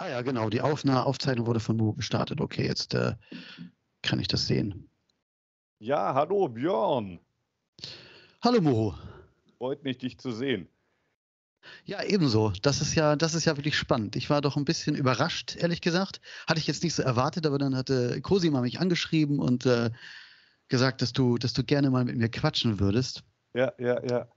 Ah ja, genau. Die Aufnahme, Aufzeichnung wurde von Mo gestartet. Okay, jetzt äh, kann ich das sehen. Ja, hallo Björn. Hallo Mo. Freut mich, dich zu sehen. Ja, ebenso. Das ist ja, das ist ja wirklich spannend. Ich war doch ein bisschen überrascht, ehrlich gesagt. Hatte ich jetzt nicht so erwartet, aber dann hatte Cosima mich angeschrieben und äh, gesagt, dass du, dass du gerne mal mit mir quatschen würdest. Ja, ja, ja.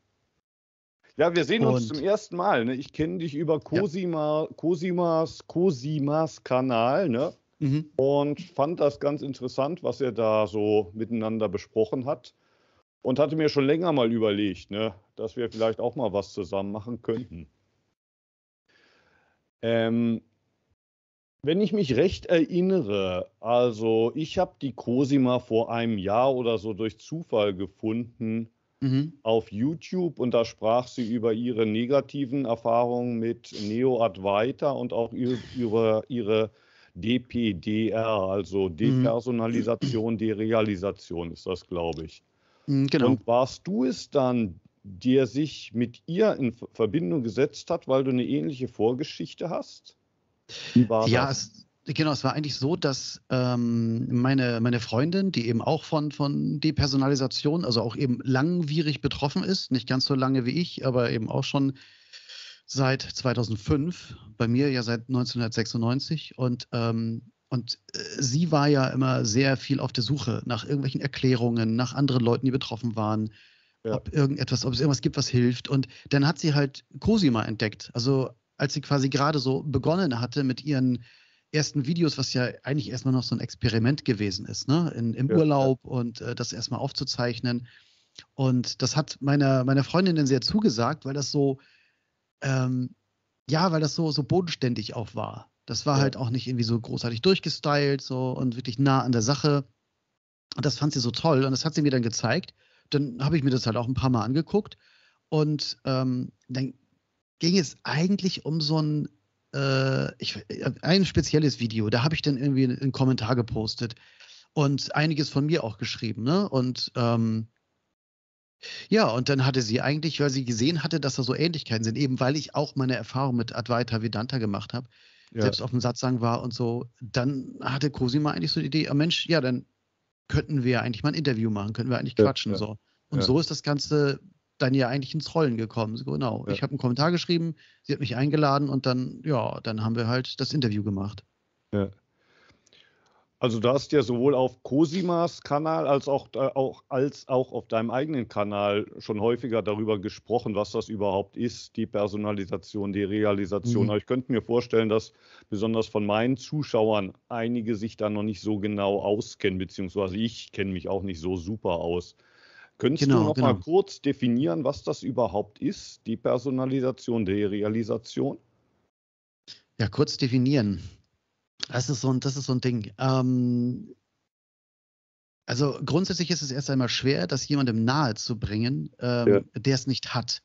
Ja, wir sehen uns zum ersten Mal. Ne? Ich kenne dich über Cosima, ja. Cosimas, Cosimas Kanal, ne? Mhm. Und fand das ganz interessant, was er da so miteinander besprochen hat. Und hatte mir schon länger mal überlegt, ne, dass wir vielleicht auch mal was zusammen machen könnten. Ähm, wenn ich mich recht erinnere, also ich habe die Cosima vor einem Jahr oder so durch Zufall gefunden mhm. auf YouTube und da sprach sie über ihre negativen Erfahrungen mit Neo Advaita und auch über ihre DPDR, also mhm. Depersonalisation, Derealisation ist das, glaube ich. Mhm, genau. Und warst du es dann, der sich mit ihr in Verbindung gesetzt hat, weil du eine ähnliche Vorgeschichte hast? Ja? Es, Genau, es war eigentlich so, dass ähm, meine, meine Freundin, die eben auch von, von Depersonalisation, also auch eben langwierig betroffen ist, nicht ganz so lange wie ich, aber eben auch schon seit 2005, bei mir ja seit 1996 und ähm, und äh, sie war ja immer sehr viel auf der Suche nach irgendwelchen Erklärungen, nach anderen Leuten, die betroffen waren, ja. ob irgendetwas, ob es irgendwas gibt, was hilft. Und dann hat sie halt Cosima entdeckt. Also als sie quasi gerade so begonnen hatte mit ihren ersten Videos, was ja eigentlich erstmal noch so ein Experiment gewesen ist, ne? In, Im ja, Urlaub ja. und äh, das erstmal aufzuzeichnen. Und das hat meiner, meiner Freundin dann sehr zugesagt, weil das so, ähm, ja, weil das so, so bodenständig auch war. Das war ja. halt auch nicht irgendwie so großartig durchgestylt so und wirklich nah an der Sache. Und das fand sie so toll und das hat sie mir dann gezeigt. Dann habe ich mir das halt auch ein paar Mal angeguckt und ähm, dann ging es eigentlich um so ein äh, ich, ein spezielles Video. Da habe ich dann irgendwie einen, Kommentar gepostet und einiges von mir auch geschrieben. Ne? Und ähm, ja, und dann hatte sie eigentlich, weil sie gesehen hatte, dass da so Ähnlichkeiten sind, eben weil ich auch meine Erfahrung mit Advaita Vedanta gemacht habe, ja. selbst auf dem Satzang war und so, dann hatte Cosima eigentlich so die Idee, oh Mensch, ja, dann könnten wir eigentlich mal ein Interview machen, könnten wir eigentlich quatschen. Ja. So. Und so ist das Ganze dann ja eigentlich ins Rollen gekommen. Genau. Ja. Ich habe einen Kommentar geschrieben, sie hat mich eingeladen und dann, ja, dann haben wir halt das Interview gemacht. Ja. Also du hast ja sowohl auf Cosimas Kanal als auch, äh, auch, als auch auf deinem eigenen Kanal schon häufiger darüber gesprochen, was das überhaupt ist, die Personalisation, die Realisation. Mhm. Aber ich könnte mir vorstellen, dass besonders von meinen Zuschauern einige sich da noch nicht so genau auskennen, beziehungsweise ich kenne mich auch nicht so super aus. Könntest genau, du noch genau. mal kurz definieren, was das überhaupt ist, die Personalisation, die Realisation? Ja, kurz definieren. Das ist so ein, das ist so ein Ding. Ähm, also grundsätzlich ist es erst einmal schwer, das jemandem nahe zu bringen, ähm, ja. der es nicht hat.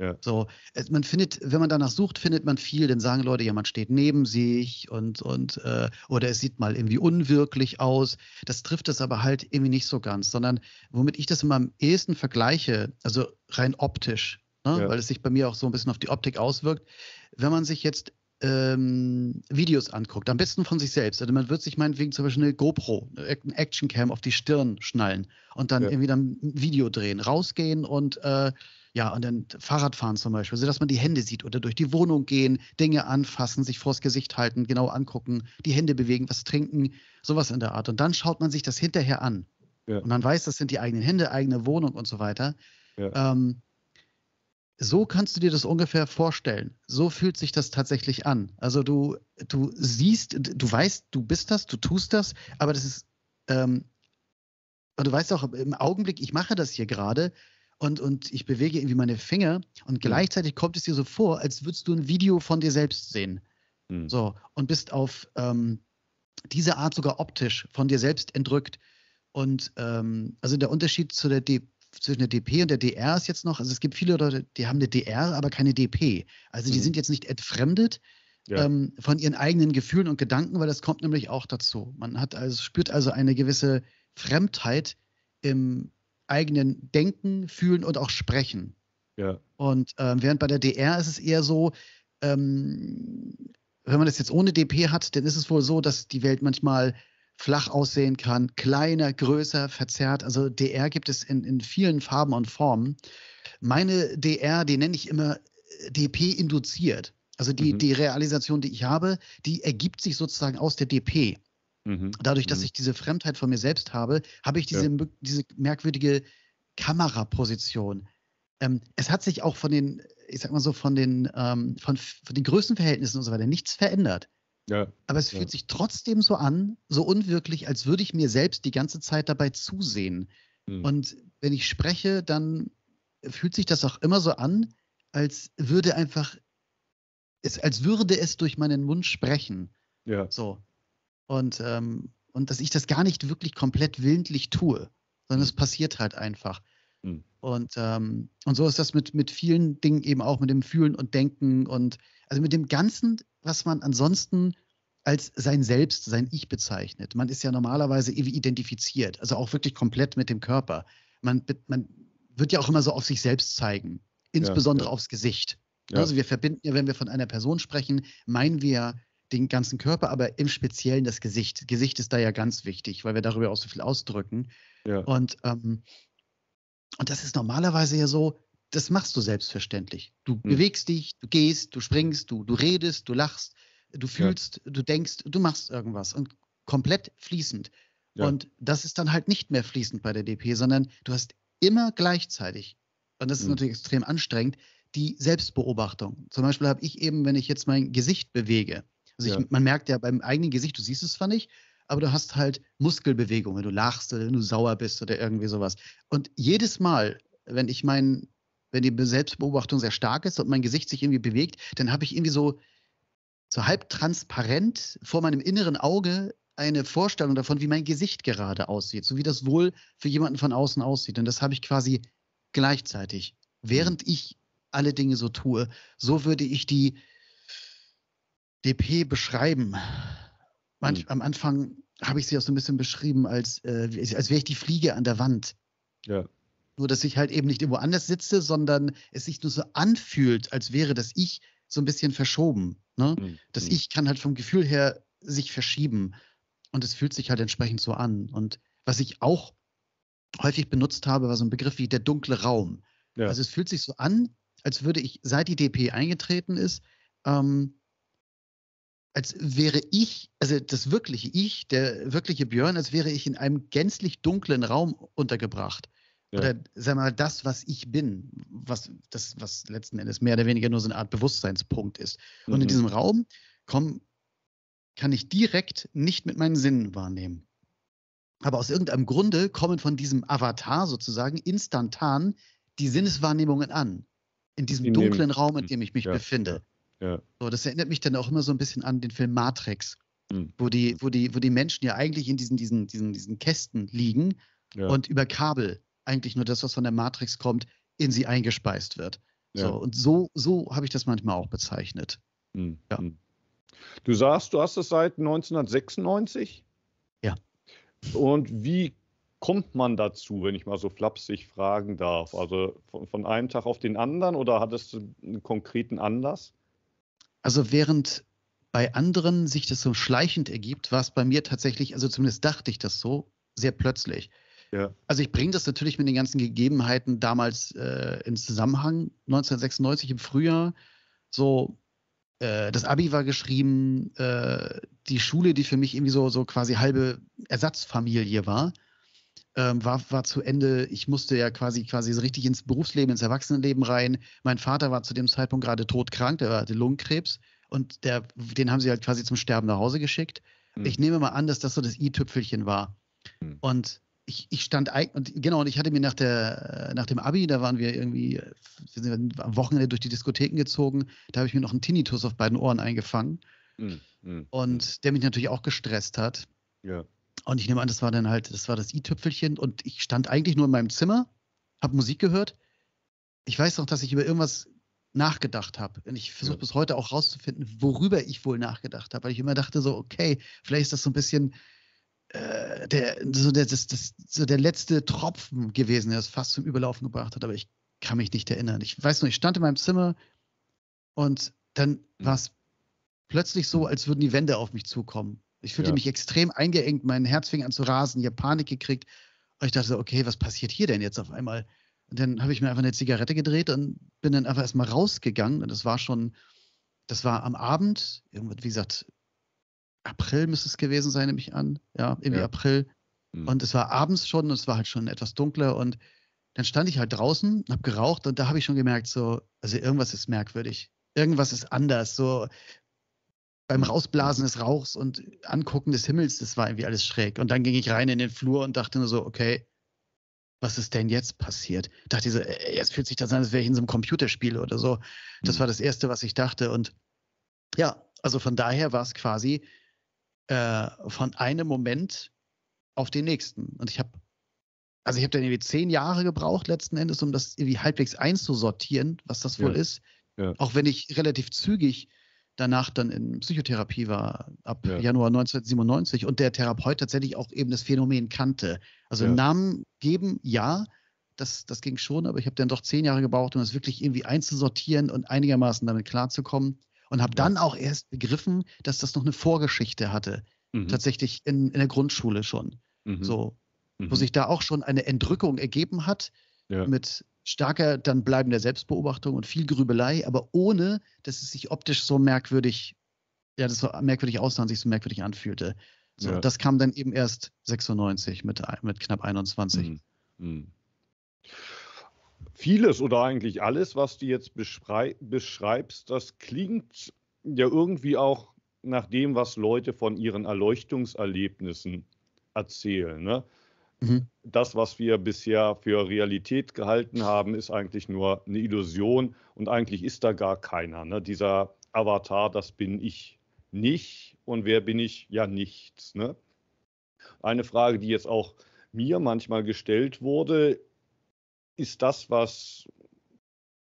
Ja. So, man findet, wenn man danach sucht, findet man viel. Dann sagen Leute, ja, man steht neben sich und und äh, oder es sieht mal irgendwie unwirklich aus. Das trifft es aber halt irgendwie nicht so ganz, sondern womit ich das immer am ehesten vergleiche, also rein optisch, ne, ja. weil es sich bei mir auch so ein bisschen auf die Optik auswirkt. Wenn man sich jetzt ähm, Videos anguckt, am besten von sich selbst. Also man wird sich meinetwegen zum Beispiel eine GoPro, eine Actioncam auf die Stirn schnallen und dann ja. irgendwie dann ein Video drehen, rausgehen und äh, ja, und dann Fahrradfahren zum Beispiel, sodass man die Hände sieht oder durch die Wohnung gehen, Dinge anfassen, sich vors Gesicht halten, genau angucken, die Hände bewegen, was trinken, sowas in der Art. Und dann schaut man sich das hinterher an. Ja. Und man weiß, das sind die eigenen Hände, eigene Wohnung und so weiter. Ja. Ähm, so kannst du dir das ungefähr vorstellen. So fühlt sich das tatsächlich an. Also du, du siehst, du weißt, du bist das, du tust das, aber das ist, ähm, du weißt auch im Augenblick, ich mache das hier gerade, und, und ich bewege irgendwie meine Finger und gleichzeitig kommt es dir so vor, als würdest du ein Video von dir selbst sehen. Mhm. So, und bist auf ähm, diese Art sogar optisch von dir selbst entrückt. Und ähm, also der Unterschied zu der D zwischen der DP und der DR ist jetzt noch, also es gibt viele Leute, die haben eine DR, aber keine DP. Also die mhm. sind jetzt nicht entfremdet ja. ähm, von ihren eigenen Gefühlen und Gedanken, weil das kommt nämlich auch dazu. Man hat also, spürt also eine gewisse Fremdheit im, eigenen Denken, Fühlen und auch Sprechen. Ja. Und ähm, während bei der DR ist es eher so, ähm, wenn man das jetzt ohne DP hat, dann ist es wohl so, dass die Welt manchmal flach aussehen kann, kleiner, größer, verzerrt. Also DR gibt es in, in vielen Farben und Formen. Meine DR, die nenne ich immer äh, DP induziert. Also die, mhm. die Realisation, die ich habe, die ergibt sich sozusagen aus der DP. Mhm. Dadurch, dass mhm. ich diese Fremdheit von mir selbst habe, habe ich diese, ja. diese merkwürdige Kameraposition. Ähm, es hat sich auch von den, ich sag mal so, von den, ähm, von, von den Größenverhältnissen und so weiter nichts verändert. Ja. Aber es fühlt ja. sich trotzdem so an, so unwirklich, als würde ich mir selbst die ganze Zeit dabei zusehen. Mhm. Und wenn ich spreche, dann fühlt sich das auch immer so an, als würde einfach es, als würde es durch meinen Mund sprechen. Ja. So. Und, ähm, und dass ich das gar nicht wirklich komplett willentlich tue, sondern es passiert halt einfach. Mhm. Und, ähm, und so ist das mit, mit vielen Dingen eben auch, mit dem Fühlen und Denken und also mit dem Ganzen, was man ansonsten als sein Selbst, sein Ich bezeichnet. Man ist ja normalerweise identifiziert, also auch wirklich komplett mit dem Körper. Man, man wird ja auch immer so auf sich selbst zeigen, insbesondere ja, ja. aufs Gesicht. Ja. Also wir verbinden ja, wenn wir von einer Person sprechen, meinen wir den ganzen Körper, aber im Speziellen das Gesicht. Gesicht ist da ja ganz wichtig, weil wir darüber auch so viel ausdrücken. Ja. Und, ähm, und das ist normalerweise ja so, das machst du selbstverständlich. Du hm. bewegst dich, du gehst, du springst, du, du redest, du lachst, du fühlst, ja. du denkst, du machst irgendwas und komplett fließend. Ja. Und das ist dann halt nicht mehr fließend bei der DP, sondern du hast immer gleichzeitig, und das ist hm. natürlich extrem anstrengend, die Selbstbeobachtung. Zum Beispiel habe ich eben, wenn ich jetzt mein Gesicht bewege, also ich, man merkt ja beim eigenen Gesicht, du siehst es zwar nicht, aber du hast halt Muskelbewegungen, wenn du lachst oder wenn du sauer bist oder irgendwie sowas. Und jedes Mal, wenn ich mein, wenn die Selbstbeobachtung sehr stark ist und mein Gesicht sich irgendwie bewegt, dann habe ich irgendwie so, so halb transparent vor meinem inneren Auge eine Vorstellung davon, wie mein Gesicht gerade aussieht, so wie das wohl für jemanden von außen aussieht. Und das habe ich quasi gleichzeitig, während mhm. ich alle Dinge so tue. So würde ich die DP beschreiben. Manch, mhm. Am Anfang habe ich sie auch so ein bisschen beschrieben, als, äh, als wäre ich die Fliege an der Wand. Ja. Nur, dass ich halt eben nicht irgendwo anders sitze, sondern es sich nur so anfühlt, als wäre das Ich so ein bisschen verschoben. Ne? Mhm. Das hm. Ich kann halt vom Gefühl her sich verschieben. Und es fühlt sich halt entsprechend so an. Und was ich auch häufig benutzt habe, war so ein Begriff wie der dunkle Raum. Ja. Also es fühlt sich so an, als würde ich, seit die DP eingetreten ist, ähm, als wäre ich, also das wirkliche Ich, der wirkliche Björn, als wäre ich in einem gänzlich dunklen Raum untergebracht. Ja. Oder sag mal, das, was ich bin, was das, was letzten Endes mehr oder weniger nur so eine Art Bewusstseinspunkt ist. Und mhm. in diesem Raum komm, kann ich direkt nicht mit meinen Sinnen wahrnehmen. Aber aus irgendeinem Grunde kommen von diesem Avatar sozusagen instantan die Sinneswahrnehmungen an in diesem dunklen Raum, in dem ich mich ja, befinde. Ja. So, das erinnert mich dann auch immer so ein bisschen an den Film Matrix, mhm. wo, die, wo, die, wo die Menschen ja eigentlich in diesen, diesen, diesen, diesen Kästen liegen ja. und über Kabel eigentlich nur das, was von der Matrix kommt, in sie eingespeist wird. So, und so, so habe ich das manchmal auch bezeichnet. Mhm. Ja. Hm. Du sagst, du hast es seit 1996? Ja. Und wie kommt man dazu, wenn ich mal so flapsig fragen darf? Also von, von einem Tag auf den anderen oder hat es einen konkreten Anlass? Also während bei anderen sich das so schleichend ergibt, war es bei mir tatsächlich, also zumindest dachte ich das so, sehr plötzlich. Ja. Also ich bringe das natürlich mit den ganzen Gegebenheiten damals äh, in Zusammenhang, 1996 im Frühjahr. So, äh, das Abi war geschrieben, äh, die Schule, die für mich irgendwie so, so quasi halbe Ersatzfamilie war, ähm, war, war zu Ende. Ich musste ja quasi, quasi so richtig ins Berufsleben, ins Erwachsenenleben rein. Mein Vater war zu dem Zeitpunkt gerade todkrank, der hatte Lungenkrebs und der, den haben sie halt quasi zum Sterben nach Hause geschickt. Hm. Ich nehme mal an, dass das so das i-Tüpfelchen war. Hm. Und ich, ich stand und genau, und ich hatte mir nach, der, nach dem Abi, da waren wir irgendwie, am Wochenende durch die Diskotheken gezogen, da habe ich mir noch einen Tinnitus auf beiden Ohren eingefangen. Hm. hm und hm. der mich natürlich auch gestresst hat. Ja. Und ich nehme an, das war dann halt, das war das i-Tüpfelchen und ich stand eigentlich nur in meinem Zimmer, habe Musik gehört. Ich weiß noch, dass ich über irgendwas nachgedacht habe. Und ich versuche ja. bis heute auch rauszufinden, worüber ich wohl nachgedacht habe, weil ich immer dachte so, okay, vielleicht ist das so ein bisschen äh, der, so der, das, das, so der letzte Tropfen gewesen, der es fast zum Überlaufen gebracht hat, aber ich kann mich nicht erinnern. Ich weiß nur, ich stand in meinem Zimmer und dann mhm. war es plötzlich so, als würden die Wände auf mich zukommen. Ich fühlte ja. mich extrem eingeengt, mein Herz fing an zu rasen, ich habe Panik gekriegt. Und ich dachte, okay, was passiert hier denn jetzt auf einmal? Und dann habe ich mir einfach eine Zigarette gedreht und bin dann einfach erstmal rausgegangen. Und das war schon, das war am Abend, wie gesagt, April müsste es gewesen sein, nehme ich an. Ja, irgendwie ja. April. Mhm. Und es war abends schon und es war halt schon etwas dunkler. Und dann stand ich halt draußen, habe geraucht und da habe ich schon gemerkt, so, also irgendwas ist merkwürdig. Irgendwas ist anders. So beim Rausblasen des Rauchs und Angucken des Himmels, das war irgendwie alles schräg. Und dann ging ich rein in den Flur und dachte nur so, okay, was ist denn jetzt passiert? Dachte ich so, ey, jetzt fühlt sich das an, als wäre ich in so einem Computerspiel oder so. Das mhm. war das Erste, was ich dachte. Und ja, also von daher war es quasi äh, von einem Moment auf den nächsten. Und ich habe, also ich habe dann irgendwie zehn Jahre gebraucht letzten Endes, um das irgendwie halbwegs einzusortieren, was das wohl ja. ist. Ja. Auch wenn ich relativ zügig danach dann in Psychotherapie war, ab ja. Januar 1997 und der Therapeut tatsächlich auch eben das Phänomen kannte. Also ja. Namen geben, ja, das, das ging schon, aber ich habe dann doch zehn Jahre gebraucht, um das wirklich irgendwie einzusortieren und einigermaßen damit klarzukommen. Und habe ja. dann auch erst begriffen, dass das noch eine Vorgeschichte hatte. Mhm. Tatsächlich in, in der Grundschule schon. Mhm. So, mhm. wo sich da auch schon eine Entrückung ergeben hat mit starker dann bleibender Selbstbeobachtung und viel Grübelei, aber ohne, dass es sich optisch so merkwürdig, ja, das so merkwürdig aussah und sich so merkwürdig anfühlte. So, ja. Das kam dann eben erst 96 mit, mit knapp 21. Mhm. Mhm. Vieles oder eigentlich alles, was du jetzt beschreibst, das klingt ja irgendwie auch nach dem, was Leute von ihren Erleuchtungserlebnissen erzählen. Ne? Mhm. Das, was wir bisher für Realität gehalten haben, ist eigentlich nur eine Illusion und eigentlich ist da gar keiner. Ne? Dieser Avatar, das bin ich nicht und wer bin ich? Ja, nichts. Ne? Eine Frage, die jetzt auch mir manchmal gestellt wurde, ist das, was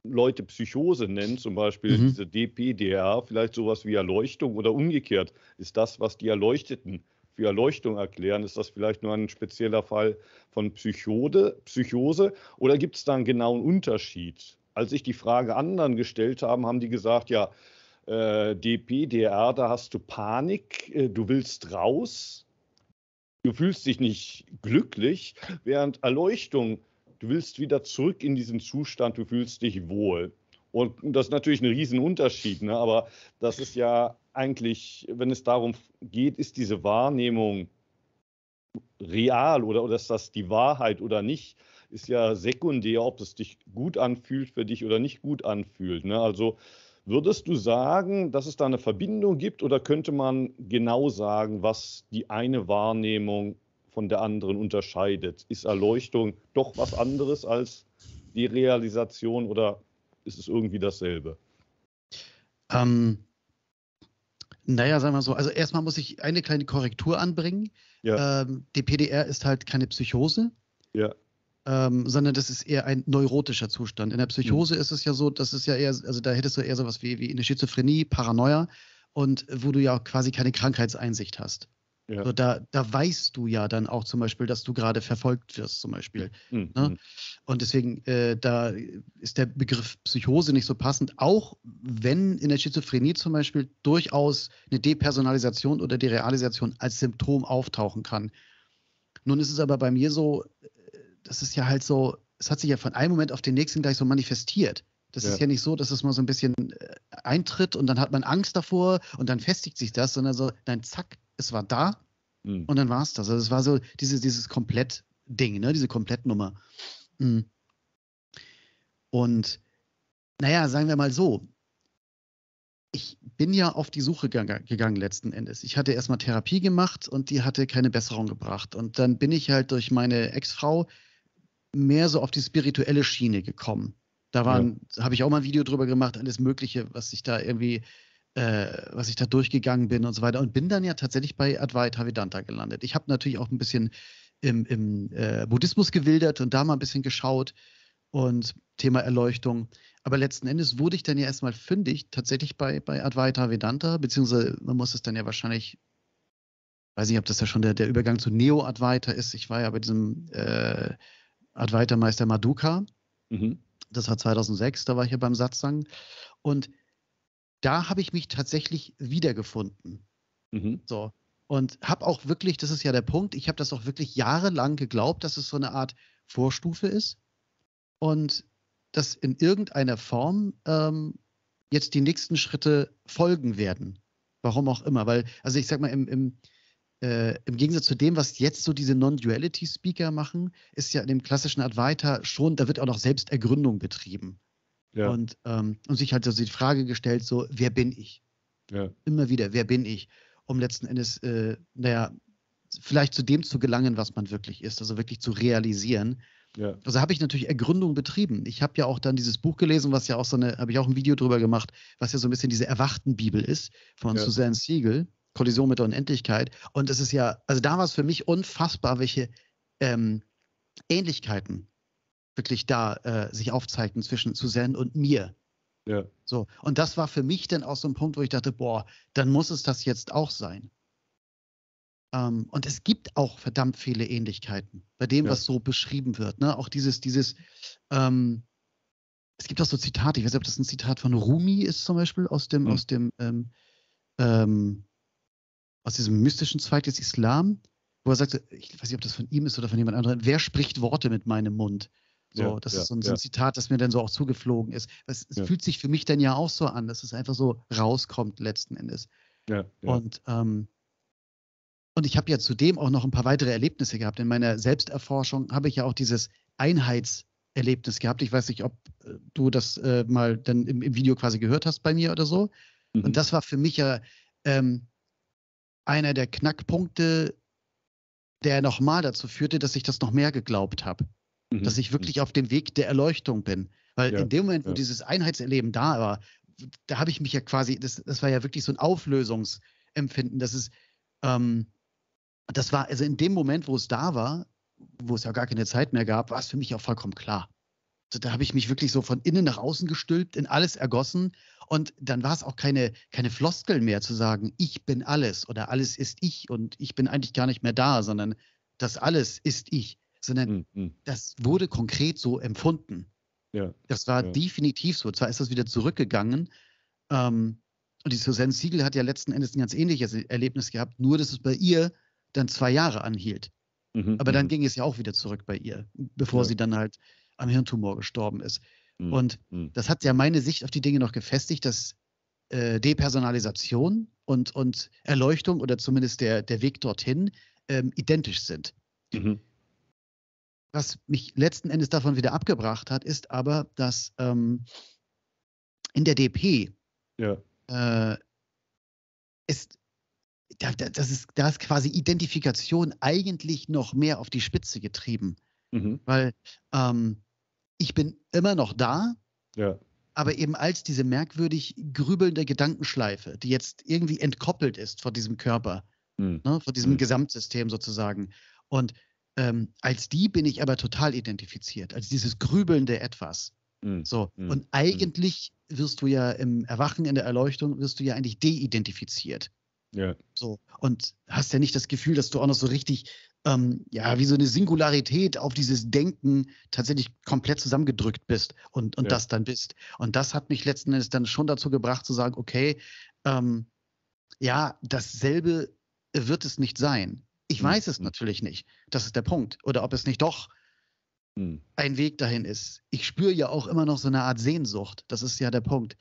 Leute Psychose nennen, zum Beispiel mhm. diese DPDR, vielleicht sowas wie Erleuchtung oder umgekehrt, ist das, was die Erleuchteten für Erleuchtung erklären? Ist das vielleicht nur ein spezieller Fall von Psychode, Psychose oder gibt es da einen genauen Unterschied? Als ich die Frage anderen gestellt habe, haben die gesagt, ja, äh, DP, DR, da hast du Panik, äh, du willst raus, du fühlst dich nicht glücklich, während Erleuchtung, du willst wieder zurück in diesen Zustand, du fühlst dich wohl. Und das ist natürlich ein Riesenunterschied, ne? aber das ist ja eigentlich, wenn es darum geht, ist diese Wahrnehmung real oder, oder ist das die Wahrheit oder nicht, ist ja sekundär, ob es dich gut anfühlt für dich oder nicht gut anfühlt. Ne? Also würdest du sagen, dass es da eine Verbindung gibt oder könnte man genau sagen, was die eine Wahrnehmung von der anderen unterscheidet? Ist Erleuchtung doch was anderes als die Realisation oder ist es irgendwie dasselbe? Ähm, naja, sagen wir so. Also erstmal muss ich eine kleine Korrektur anbringen. Ja. Ähm, die PDR ist halt keine Psychose. Ja. Ähm, sondern das ist eher ein neurotischer Zustand. In der Psychose mhm. ist es ja so, das ist ja eher, also da hättest du eher sowas wie, wie eine Schizophrenie, Paranoia und wo du ja quasi keine Krankheitseinsicht hast. Ja. So, da, da weißt du ja dann auch zum Beispiel, dass du gerade verfolgt wirst, zum Beispiel. Mhm. Ne? Und deswegen, äh, da ist der Begriff Psychose nicht so passend, auch wenn in der Schizophrenie zum Beispiel durchaus eine Depersonalisation oder Derealisation als Symptom auftauchen kann. Nun ist es aber bei mir so, das ist ja halt so, es hat sich ja von einem Moment auf den nächsten gleich so manifestiert. Das ja. ist ja nicht so, dass es mal so ein bisschen äh, eintritt und dann hat man Angst davor und dann festigt sich das, sondern so, nein, zack, es war da mhm. und dann war es das. Also es war so dieses, dieses Komplett-Ding, ne? diese Komplettnummer. Mhm. Und naja, sagen wir mal so, ich bin ja auf die Suche gegangen letzten Endes. Ich hatte erstmal Therapie gemacht und die hatte keine Besserung gebracht. Und dann bin ich halt durch meine Ex-Frau mehr so auf die spirituelle Schiene gekommen. Da waren, ja. habe ich auch mal ein Video drüber gemacht, alles Mögliche, was ich da irgendwie äh, was ich da durchgegangen bin und so weiter. Und bin dann ja tatsächlich bei Advaita Vedanta gelandet. Ich habe natürlich auch ein bisschen im, im äh, Buddhismus gewildert und da mal ein bisschen geschaut und Thema Erleuchtung. Aber letzten Endes wurde ich dann ja erstmal fündig, tatsächlich bei, bei Advaita Vedanta, beziehungsweise man muss es dann ja wahrscheinlich, weiß nicht, ob das ja schon der, der Übergang zu Neo-Advaita ist. Ich war ja bei diesem äh, Advaita-Meister Maduka. Mhm. Das war 2006, da war ich ja beim Satsang. Und da habe ich mich tatsächlich wiedergefunden. Mhm. So. Und habe auch wirklich, das ist ja der Punkt, ich habe das auch wirklich jahrelang geglaubt, dass es so eine Art Vorstufe ist und dass in irgendeiner Form ähm, jetzt die nächsten Schritte folgen werden. Warum auch immer. Weil, also ich sag mal, im, im, äh, im Gegensatz zu dem, was jetzt so diese Non-Duality-Speaker machen, ist ja in dem klassischen Advaita schon, da wird auch noch Selbstergründung betrieben. Ja. Und, ähm, und sich halt so die Frage gestellt, so, wer bin ich? Ja. Immer wieder, wer bin ich? um letzten Endes, äh, naja, vielleicht zu dem zu gelangen, was man wirklich ist, also wirklich zu realisieren. Ja. Also habe ich natürlich Ergründung betrieben. Ich habe ja auch dann dieses Buch gelesen, was ja auch so eine, habe ich auch ein Video drüber gemacht, was ja so ein bisschen diese erwachten Bibel ist von ja. Suzanne Siegel, Kollision mit der Unendlichkeit. Und es ist ja, also da war es für mich unfassbar, welche ähm, Ähnlichkeiten wirklich da äh, sich aufzeigten zwischen Suzanne und mir. Ja. So. Und das war für mich dann auch so ein Punkt, wo ich dachte, boah, dann muss es das jetzt auch sein. Ähm, und es gibt auch verdammt viele Ähnlichkeiten bei dem, ja. was so beschrieben wird. Ne? Auch dieses, dieses, ähm, es gibt auch so Zitate, ich weiß nicht, ob das ein Zitat von Rumi ist zum Beispiel, aus dem, mhm. aus dem, ähm, ähm, aus diesem mystischen Zweig des Islam, wo er sagte, ich weiß nicht, ob das von ihm ist oder von jemand anderem, wer spricht Worte mit meinem Mund? So, ja, das ja, ist so ein, so ein, Zitat, das mir dann so auch zugeflogen ist. Es, es fühlt sich für mich dann ja auch so an, dass es einfach so rauskommt letzten Endes. Und, ähm, und ich habe ja zudem auch noch ein paar weitere Erlebnisse gehabt. In meiner Selbsterforschung habe ich ja auch dieses Einheitserlebnis gehabt. Ich weiß nicht, ob äh, du das äh, mal dann im, im, Video quasi gehört hast bei mir oder so. Mhm. Und das war für mich ja ähm, einer der Knackpunkte, der nochmal dazu führte, dass ich das noch mehr geglaubt habe mhm. dass ich wirklich auf dem Weg der Erleuchtung bin. Weil ja, in dem Moment, wo ja. dieses Einheitserleben da war, da habe ich mich ja quasi, das, das war ja wirklich so ein Auflösungsempfinden. Das ist, ähm, das war, also in dem Moment, wo es da war, wo es ja gar keine Zeit mehr gab, war es für mich auch vollkommen klar. Also da habe ich mich wirklich so von innen nach außen gestülpt, in alles ergossen. Und dann war es auch keine, keine Floskeln mehr zu sagen, ich bin alles oder alles ist ich und ich bin eigentlich gar nicht mehr da, sondern das alles ist ich sondern mhm. das wurde konkret so empfunden. Ja. Das war ja. definitiv so. Zwar ist das wieder zurückgegangen. Ähm, und die Susanne Siegel hat ja letzten Endes ein ganz ähnliches Erlebnis gehabt, nur dass es bei ihr dann zwei Jahre anhielt. Mhm. Aber dann mhm. ging es ja auch wieder zurück bei ihr, bevor ja. sie dann halt am Hirntumor gestorben ist. Mhm. Und mhm. das hat ja meine Sicht auf die Dinge noch gefestigt, dass äh, Depersonalisation und, und Erleuchtung oder zumindest der, der Weg dorthin ähm, identisch sind. Mhm was mich letzten Endes davon wieder abgebracht hat, ist aber, dass ähm, in der DP ja. äh, ist, da, das ist, da ist quasi Identifikation eigentlich noch mehr auf die Spitze getrieben. Mhm. Weil ähm, ich bin immer noch da, ja. aber eben als diese merkwürdig grübelnde Gedankenschleife, die jetzt irgendwie entkoppelt ist von diesem Körper, mhm. ne, von diesem mhm. Gesamtsystem sozusagen. Und ähm, als die bin ich aber total identifiziert, als dieses grübelnde Etwas. Mhm. So. Mhm. Und eigentlich wirst du ja im Erwachen, in der Erleuchtung, wirst du ja eigentlich deidentifiziert. Ja. So. Und hast ja nicht das Gefühl, dass du auch noch so richtig, ähm, ja, wie so eine Singularität auf dieses Denken tatsächlich komplett zusammengedrückt bist und, und ja. das dann bist. Und das hat mich letzten Endes dann schon dazu gebracht, zu sagen, okay, ähm, ja, dasselbe wird es nicht sein. Ich weiß es mhm. natürlich nicht. Das ist der Punkt. Oder ob es nicht doch mhm. ein Weg dahin ist. Ich spüre ja auch immer noch so eine Art Sehnsucht. Das ist ja der Punkt.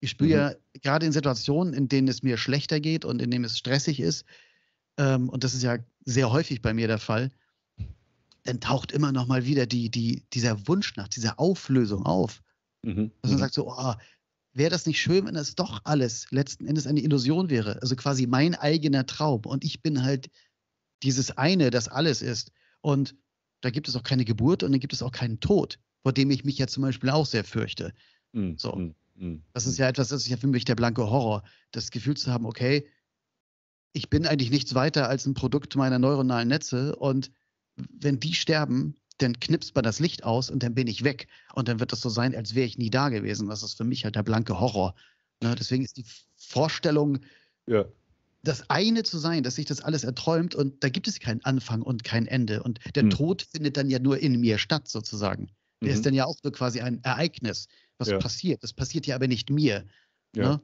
Ich spüre mhm. ja gerade in Situationen, in denen es mir schlechter geht und in denen es stressig ist, ähm, und das ist ja sehr häufig bei mir der Fall, dann taucht immer noch mal wieder die, die, dieser Wunsch nach dieser Auflösung auf. Mhm. Dass man mhm. sagt so, oh, wäre das nicht schön, wenn das doch alles letzten Endes eine Illusion wäre? Also quasi mein eigener Traum. Und ich bin halt dieses eine, das alles ist. Und da gibt es auch keine Geburt und dann gibt es auch keinen Tod, vor dem ich mich ja zum Beispiel auch sehr fürchte. Mm, so. Mm, mm, das ist ja etwas, das ist ja für mich der blanke Horror. Das Gefühl zu haben, okay, ich bin eigentlich nichts weiter als ein Produkt meiner neuronalen Netze und wenn die sterben, dann knipst man das Licht aus und dann bin ich weg. Und dann wird das so sein, als wäre ich nie da gewesen. Das ist für mich halt der blanke Horror. Ne? Deswegen ist die Vorstellung, ja das eine zu sein, dass sich das alles erträumt und da gibt es keinen Anfang und kein Ende. Und der mhm. Tod findet dann ja nur in mir statt, sozusagen. Der mhm. ist dann ja auch nur quasi ein Ereignis, was ja. passiert. Das passiert ja aber nicht mir. Ja. Ne?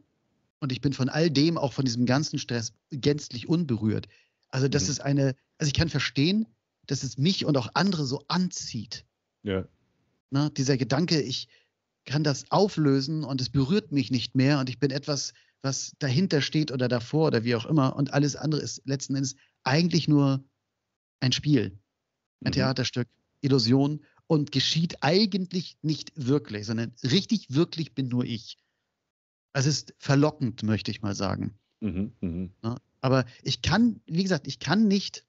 Und ich bin von all dem, auch von diesem ganzen Stress, gänzlich unberührt. Also, das mhm. ist eine, also ich kann verstehen, dass es mich und auch andere so anzieht. Ja. Na, dieser Gedanke, ich kann das auflösen und es berührt mich nicht mehr und ich bin etwas, was dahinter steht oder davor oder wie auch immer. Und alles andere ist letzten Endes eigentlich nur ein Spiel, ein mhm. Theaterstück, Illusion und geschieht eigentlich nicht wirklich, sondern richtig, wirklich bin nur ich. Es ist verlockend, möchte ich mal sagen. Mhm, mh. ja, aber ich kann, wie gesagt, ich kann nicht,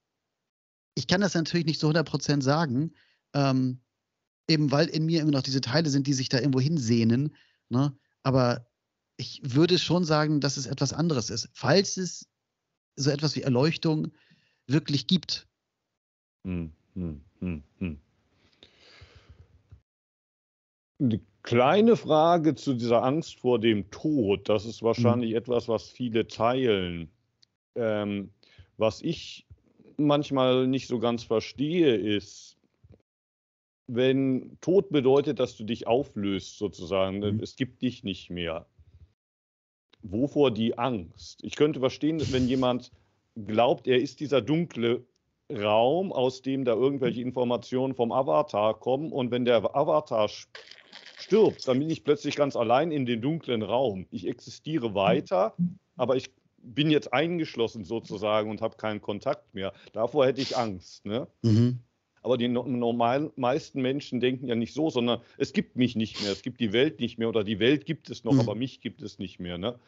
ich kann das natürlich nicht zu 100% sagen, ähm, eben weil in mir immer noch diese Teile sind, die sich da irgendwo hinsehnen. Ne? Aber ich würde schon sagen, dass es etwas anderes ist. Falls es so etwas wie Erleuchtung wirklich gibt. Hm, hm, hm, hm. Eine kleine Frage zu dieser Angst vor dem Tod. Das ist wahrscheinlich mhm. etwas, was viele teilen. Ähm, was ich manchmal nicht so ganz verstehe, ist, wenn Tod bedeutet, dass du dich auflöst, sozusagen, mhm. es gibt dich nicht mehr. Wovor die Angst? Ich könnte verstehen, wenn jemand glaubt, er ist dieser dunkle Raum, aus dem da irgendwelche Informationen vom Avatar kommen und wenn der Avatar stirbt, dann bin ich plötzlich ganz allein in dem dunklen Raum. Ich existiere weiter, aber ich bin jetzt eingeschlossen sozusagen und habe keinen Kontakt mehr. Davor hätte ich Angst. Ne? Mhm. Aber die normalen meisten Menschen denken ja nicht so, sondern es gibt mich nicht mehr, es gibt die Welt nicht mehr oder die Welt gibt es noch, mhm. aber mich gibt es nicht mehr. Ne?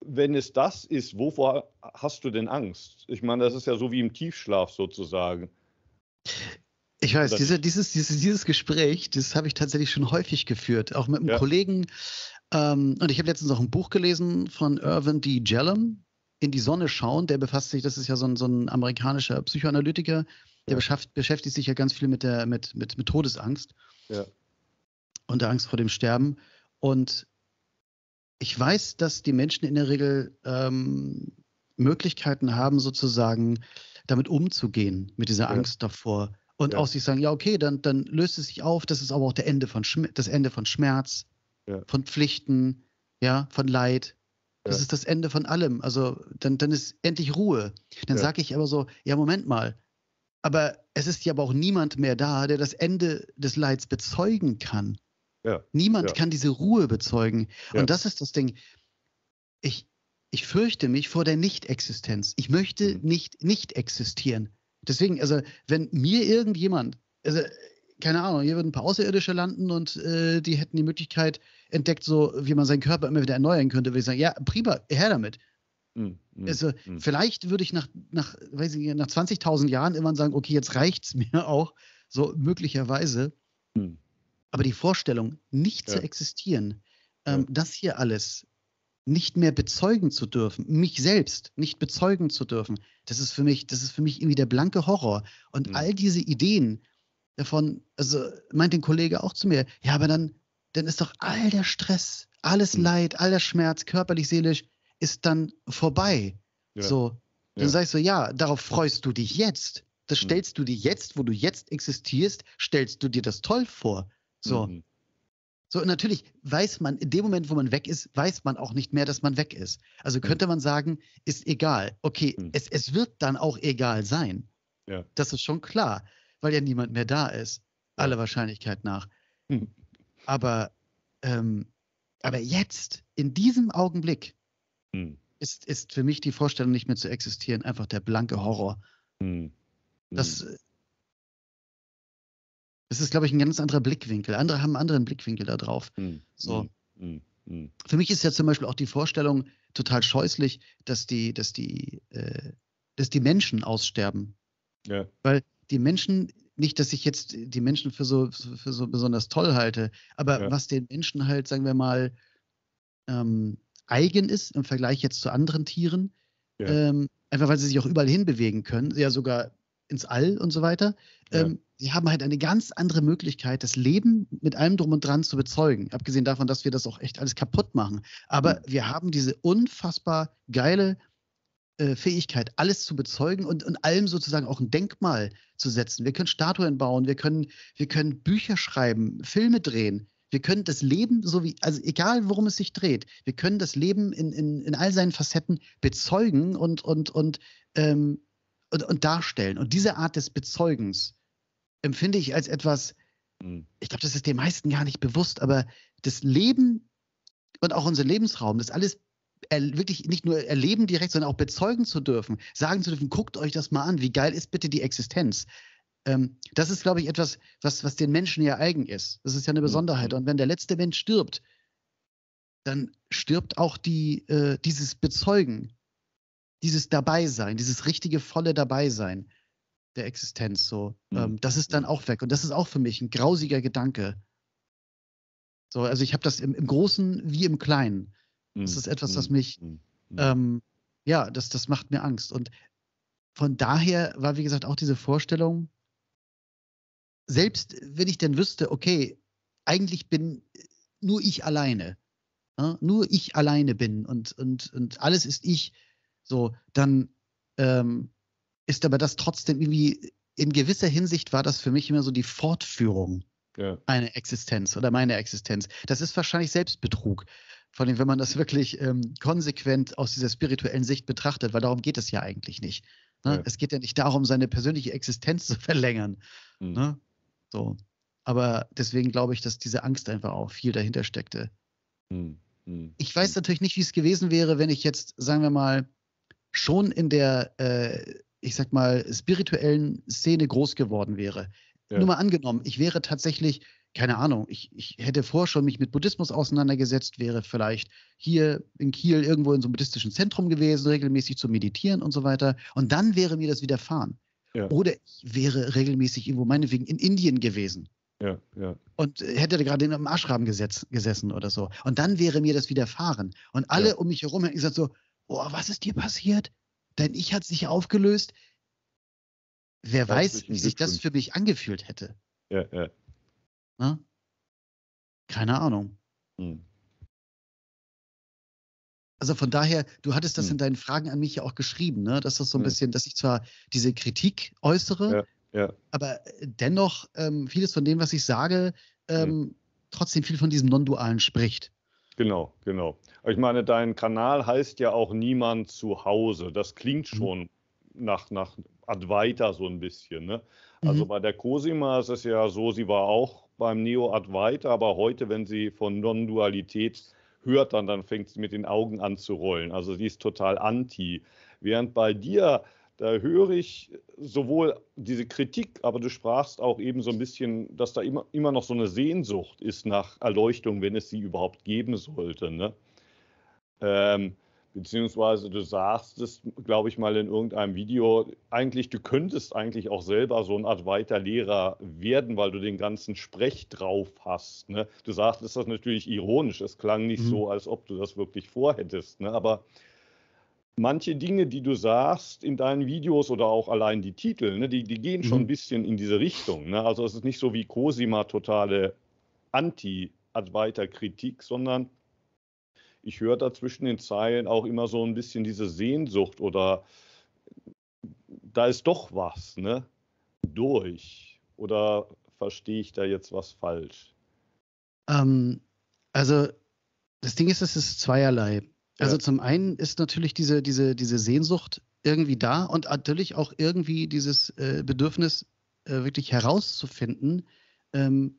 Wenn es das ist, wovor hast du denn Angst? Ich meine, das ist ja so wie im Tiefschlaf sozusagen. Ich weiß, diese, dieses, dieses, dieses Gespräch, das habe ich tatsächlich schon häufig geführt, auch mit einem ja. Kollegen. Ähm, und ich habe letztens auch ein Buch gelesen von Irvin D. Jellum, In die Sonne schauen. Der befasst sich, das ist ja so ein, so ein amerikanischer Psychoanalytiker, der ja. beschäftigt, sich ja ganz viel mit, der, mit, mit, mit Todesangst ja. und der Angst vor dem Sterben. Und ich weiß, dass die Menschen in der Regel ähm, Möglichkeiten haben, sozusagen damit umzugehen, mit dieser Angst davor und ja. auch sich sagen, ja, okay, dann, dann löst es sich auf, das ist aber auch der Ende von das Ende von Schmerz, von Pflichten, ja, von Leid. Das ja. ist das Ende von allem. Also dann, dann ist endlich Ruhe. Dann ja. sage ich aber so, ja, Moment mal. Aber es ist ja aber auch niemand mehr da, der das Ende des Leids bezeugen kann. Ja. Niemand kann diese Ruhe bezeugen. Und das ist das Ding. Ich, ich fürchte mich vor der Nicht-Existenz. Ich möchte mhm. nicht nicht existieren. Deswegen, also, wenn mir irgendjemand, also, keine Ahnung, hier würden ein paar Außerirdische landen und äh, die hätten die Möglichkeit entdeckt, so wie man seinen Körper immer wieder erneuern könnte, würde ich sagen, ja, prima, her damit. Mm, mm, also, mm. vielleicht würde ich nach, nach, weiß ich, nach 20.000 Jahren irgendwann sagen, okay, jetzt reicht es mir auch, so möglicherweise. Hm. Aber die Vorstellung, nicht ja. zu existieren, ähm, ja. das hier alles nicht mehr bezeugen zu dürfen, mich selbst nicht bezeugen zu dürfen, das ist für mich, das ist für mich irgendwie der blanke Horror. Und mhm. all diese Ideen davon, also meint den Kollege auch zu mir, ja, aber dann, dann ist doch all der Stress, alles mhm. Leid, all der Schmerz, körperlich, seelisch, ist dann vorbei. Ja. So. Dann ja. sag ich so, ja, darauf freust du dich jetzt. Das mhm. stellst mhm. du dir jetzt, wo du jetzt existierst, stellst du dir das toll vor. So. Mhm. So, natürlich weiß man, in dem Moment, wo man weg ist, weiß man auch nicht mehr, dass man weg ist. Also könnte man sagen, ist egal. Okay, mhm. es, es wird dann auch egal sein. Ja. Das ist schon klar, weil ja niemand mehr da ist. Aller Wahrscheinlichkeit nach. Mhm. Aber, ähm, aber jetzt, in diesem Augenblick, mhm. ist, ist für mich die Vorstellung, nicht mehr zu existieren, einfach der blanke Horror. Mhm. Das hm. Das ist, glaube ich, ein ganz anderer Blickwinkel. Andere haben einen anderen Blickwinkel da drauf. Mhm. So. Mhm. Mhm. Für mich ist ja zum Beispiel auch die Vorstellung total scheußlich, dass die, dass die, äh, dass die Menschen aussterben. Ja. Weil die Menschen, nicht, dass ich jetzt die Menschen für so, für so besonders toll halte, aber ja. was den Menschen halt, sagen wir mal, ähm, eigen ist im Vergleich jetzt zu anderen Tieren, ja. ähm, einfach weil sie sich auch überall hinbewegen können, ja sogar ins All und so weiter. Ja. Ähm, sie haben halt eine ganz andere Möglichkeit, das Leben mit allem drum und dran zu bezeugen. Abgesehen davon, dass wir das auch echt alles kaputt machen. Aber mhm. wir haben diese unfassbar geile äh, Fähigkeit, alles zu bezeugen und, und allem sozusagen auch ein Denkmal zu setzen. Wir können Statuen bauen, wir können, wir können Bücher schreiben, Filme drehen. wir können das Leben, so wie, also egal worum es sich dreht, wir können das Leben in, in, in all seinen Facetten bezeugen und, und, und, ähm, und, und darstellen. Und diese Art des Bezeugens empfinde ich als etwas, mhm. ich glaube, das ist den meisten gar nicht bewusst, aber das Leben und auch unser Lebensraum, das alles wirklich nicht nur erleben direkt, sondern auch bezeugen zu dürfen, sagen zu dürfen, guckt euch das mal an, wie geil ist bitte die Existenz. Ähm, das ist, glaube ich, etwas, was, was den Menschen ja eigen ist. Das ist ja eine mhm. Besonderheit. Und wenn der letzte Mensch stirbt, dann stirbt auch die, äh, dieses Bezeugen, dieses Dabeisein, dieses richtige, volle Dabeisein der Existenz. So, mhm. ähm, das ist dann auch weg. Und das ist auch für mich ein grausiger Gedanke. So, also ich habe das im, im, Großen wie im Kleinen. Das ist etwas, das mhm. mich, mhm. ähm, ja, das, das macht mir Angst. Und von daher war, wie gesagt, auch diese Vorstellung, selbst wenn ich denn wüsste, okay, eigentlich bin nur ich alleine, ja, nur ich alleine bin und, und, und alles ist ich, so, dann ähm, ist aber das trotzdem irgendwie, in gewisser Hinsicht war das für mich immer so die Fortführung ja. einer Existenz oder meiner Existenz. Das ist wahrscheinlich Selbstbetrug. Vor allem, wenn man das wirklich ähm, konsequent aus dieser spirituellen Sicht betrachtet, weil darum geht es ja eigentlich nicht. Ne? Ja. Es geht ja nicht darum, seine persönliche Existenz zu verlängern. Mhm. Ne? So. Aber deswegen glaube ich, dass diese Angst einfach auch viel dahinter steckte. Mhm. Mhm. Ich weiß natürlich nicht, wie es gewesen wäre, wenn ich jetzt, sagen wir mal, schon in der, äh, ich sag mal, spirituellen Szene groß geworden wäre. Ja. Nur mal angenommen, ich wäre tatsächlich, keine Ahnung, ich, ich hätte vorher schon mich mit Buddhismus auseinandergesetzt, wäre vielleicht hier in Kiel irgendwo in so einem buddhistischen Zentrum gewesen, regelmäßig zu meditieren und so weiter. Und dann wäre mir das widerfahren. Ja. Oder ich wäre regelmäßig irgendwo meinetwegen in Indien gewesen. Ja, ja. Und hätte gerade in einem Ashram gesetz, gesessen oder so. Und dann wäre mir das widerfahren. Und alle ja. um mich herum hätten gesagt so, oh, was ist dir passiert? Dein Ich hat sich aufgelöst. Wer das weiß, wie sich das für mich angefühlt hätte. Ja, ja. Na? Keine Ahnung. Hm. Also von daher, du hattest das hm. in deinen Fragen an mich ja auch geschrieben, ne? dass das so ein hm. bisschen, dass ich zwar diese Kritik äußere, ja, ja. aber dennoch ähm, vieles von dem, was ich sage, hm. ähm, trotzdem viel von diesem Non-Dualen spricht. Genau, genau. Ich meine, dein Kanal heißt ja auch Niemand zu Hause. Das klingt mhm. schon nach, nach Advaita so ein bisschen. Ne? Also mhm. bei der Cosima ist es ja so, sie war auch beim Neo Advaita, aber heute, wenn sie von Non-Dualität hört dann, dann fängt sie mit den Augen an zu rollen. Also sie ist total anti. Während bei dir, da höre ich sowohl diese Kritik, aber du sprachst auch eben so ein bisschen, dass da immer, immer noch so eine Sehnsucht ist nach Erleuchtung, wenn es sie überhaupt geben sollte. Ne? Ähm, beziehungsweise du sagst es, glaube ich, mal in irgendeinem Video, eigentlich, du könntest eigentlich auch selber so eine Art weiter Lehrer werden, weil du den ganzen Sprech drauf hast. Ne? Du sagst das natürlich ironisch, es klang nicht mhm. so, als ob du das wirklich vorhättest, ne? aber manche Dinge, die du sagst in deinen Videos oder auch allein die Titel, ne, die, die gehen schon mhm. ein bisschen in diese Richtung. Ne? Also es ist nicht so wie Cosima totale Anti-Advaita-Kritik, sondern ich höre da zwischen den Zeilen auch immer so ein bisschen diese Sehnsucht oder da ist doch was, ne? Durch. Oder verstehe ich da jetzt was falsch? Ähm, also das Ding ist, es ist zweierlei. Also ja. zum einen ist natürlich diese, diese, diese Sehnsucht irgendwie da und natürlich auch irgendwie dieses äh, Bedürfnis, äh, wirklich herauszufinden, ähm,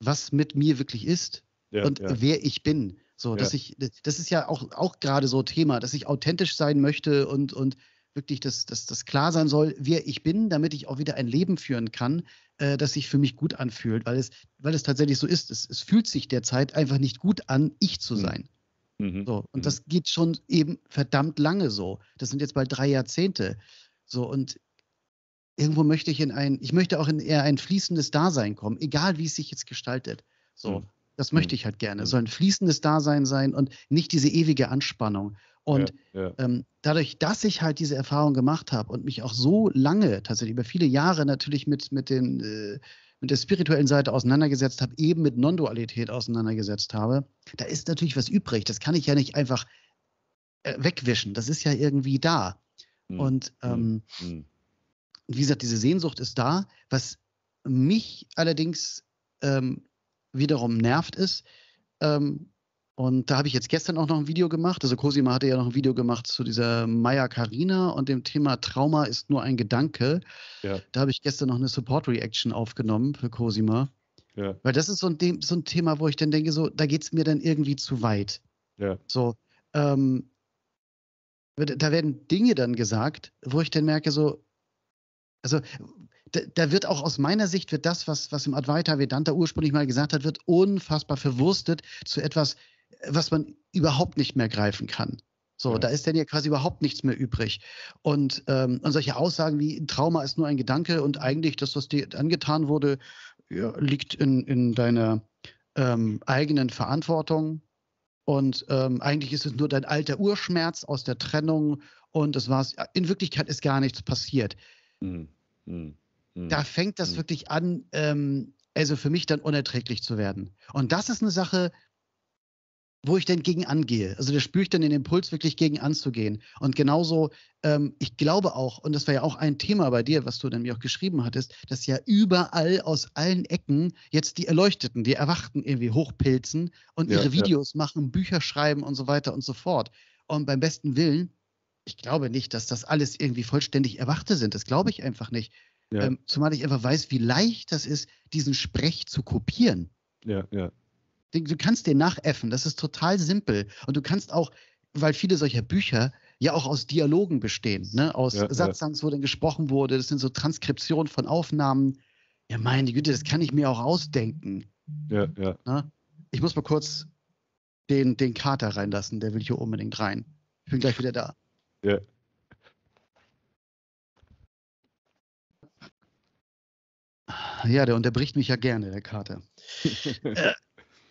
was mit mir wirklich ist ja, und ja. wer ich bin. So, dass ich, das ist ja auch, auch gerade so Thema, dass ich authentisch sein möchte und, und wirklich, dass, dass das klar sein soll, wer ich bin, damit ich auch wieder ein Leben führen kann, äh, das sich für mich gut anfühlt, weil es, weil es tatsächlich so ist. Es, es fühlt sich derzeit einfach nicht gut an, ich zu hm. sein. Mhm. So, und mhm. das geht schon eben verdammt lange so. Das sind jetzt bald drei Jahrzehnte. So, und irgendwo möchte ich in ein, ich möchte auch in eher ein fließendes Dasein kommen, egal wie es sich jetzt gestaltet. So. Mhm. Das möchte ich halt gerne. Es soll ein fließendes Dasein sein und nicht diese ewige Anspannung. Und ja, ja. Ähm, dadurch, dass ich halt diese Erfahrung gemacht habe und mich auch so lange, tatsächlich über viele Jahre natürlich mit, mit, den, äh, mit der spirituellen Seite auseinandergesetzt habe, eben mit Non-Dualität auseinandergesetzt habe, da ist natürlich was übrig. Das kann ich ja nicht einfach äh, wegwischen. Das ist ja irgendwie da. Mhm. Und ähm, mhm. wie gesagt, diese Sehnsucht ist da. Was mich allerdings ähm, wiederum nervt ist, ähm, und da habe ich jetzt gestern auch noch ein Video gemacht. Also Cosima hatte ja noch ein Video gemacht zu dieser Maya Karina und dem Thema Trauma ist nur ein Gedanke. Ja. Da habe ich gestern noch eine Support-Reaction aufgenommen für Cosima. Ja. Weil das ist so ein, so ein, Thema, wo ich dann denke, so, da geht es mir dann irgendwie zu weit. Ja. So, ähm, da werden Dinge dann gesagt, wo ich dann merke, so, also da, da, wird auch aus meiner Sicht wird das, was, was im Advaita Vedanta ursprünglich mal gesagt hat, wird unfassbar verwurstet zu etwas, was man überhaupt nicht mehr greifen kann. So, ja. da ist dann ja quasi überhaupt nichts mehr übrig. Und, ähm, und solche Aussagen wie Trauma ist nur ein Gedanke und eigentlich das, was dir angetan wurde, ja, liegt in, in deiner ähm, eigenen Verantwortung. Und ähm, eigentlich ist es nur dein alter Urschmerz aus der Trennung und das war's. In Wirklichkeit ist gar nichts passiert. Mhm. Mhm. Da fängt das mhm. wirklich an, ähm, also für mich dann unerträglich zu werden. Und das ist eine Sache, wo ich denn gegen angehe. Also da spüre ich dann den Impuls, wirklich gegen anzugehen. Und genauso, ähm, ich glaube auch, und das war ja auch ein Thema bei dir, was du dann mir auch geschrieben hattest, dass ja überall aus allen Ecken jetzt die Erleuchteten, die Erwachten irgendwie hochpilzen und ihre ja, Videos ja. machen, Bücher schreiben und so weiter und so fort. Und beim besten Willen, ich glaube nicht, dass das alles irgendwie vollständig Erwachte sind. Das glaube ich einfach nicht. Ja. Ähm, zumal ich einfach weiß, wie leicht das ist, diesen Sprech zu kopieren. Ja, ja. Du kannst den nachäffen, das ist total simpel. Und du kannst auch, weil viele solcher Bücher ja auch aus Dialogen bestehen, ne? aus ja, Satzangs, ja. wo dann gesprochen wurde, das sind so Transkriptionen von Aufnahmen. Ja, meine Güte, das kann ich mir auch ausdenken. Ja, ja. Ne? Ich muss mal kurz den, den Kater reinlassen, der will hier unbedingt rein. Ich bin gleich wieder da. Ja. Ja, der unterbricht mich ja gerne, der Kater. äh,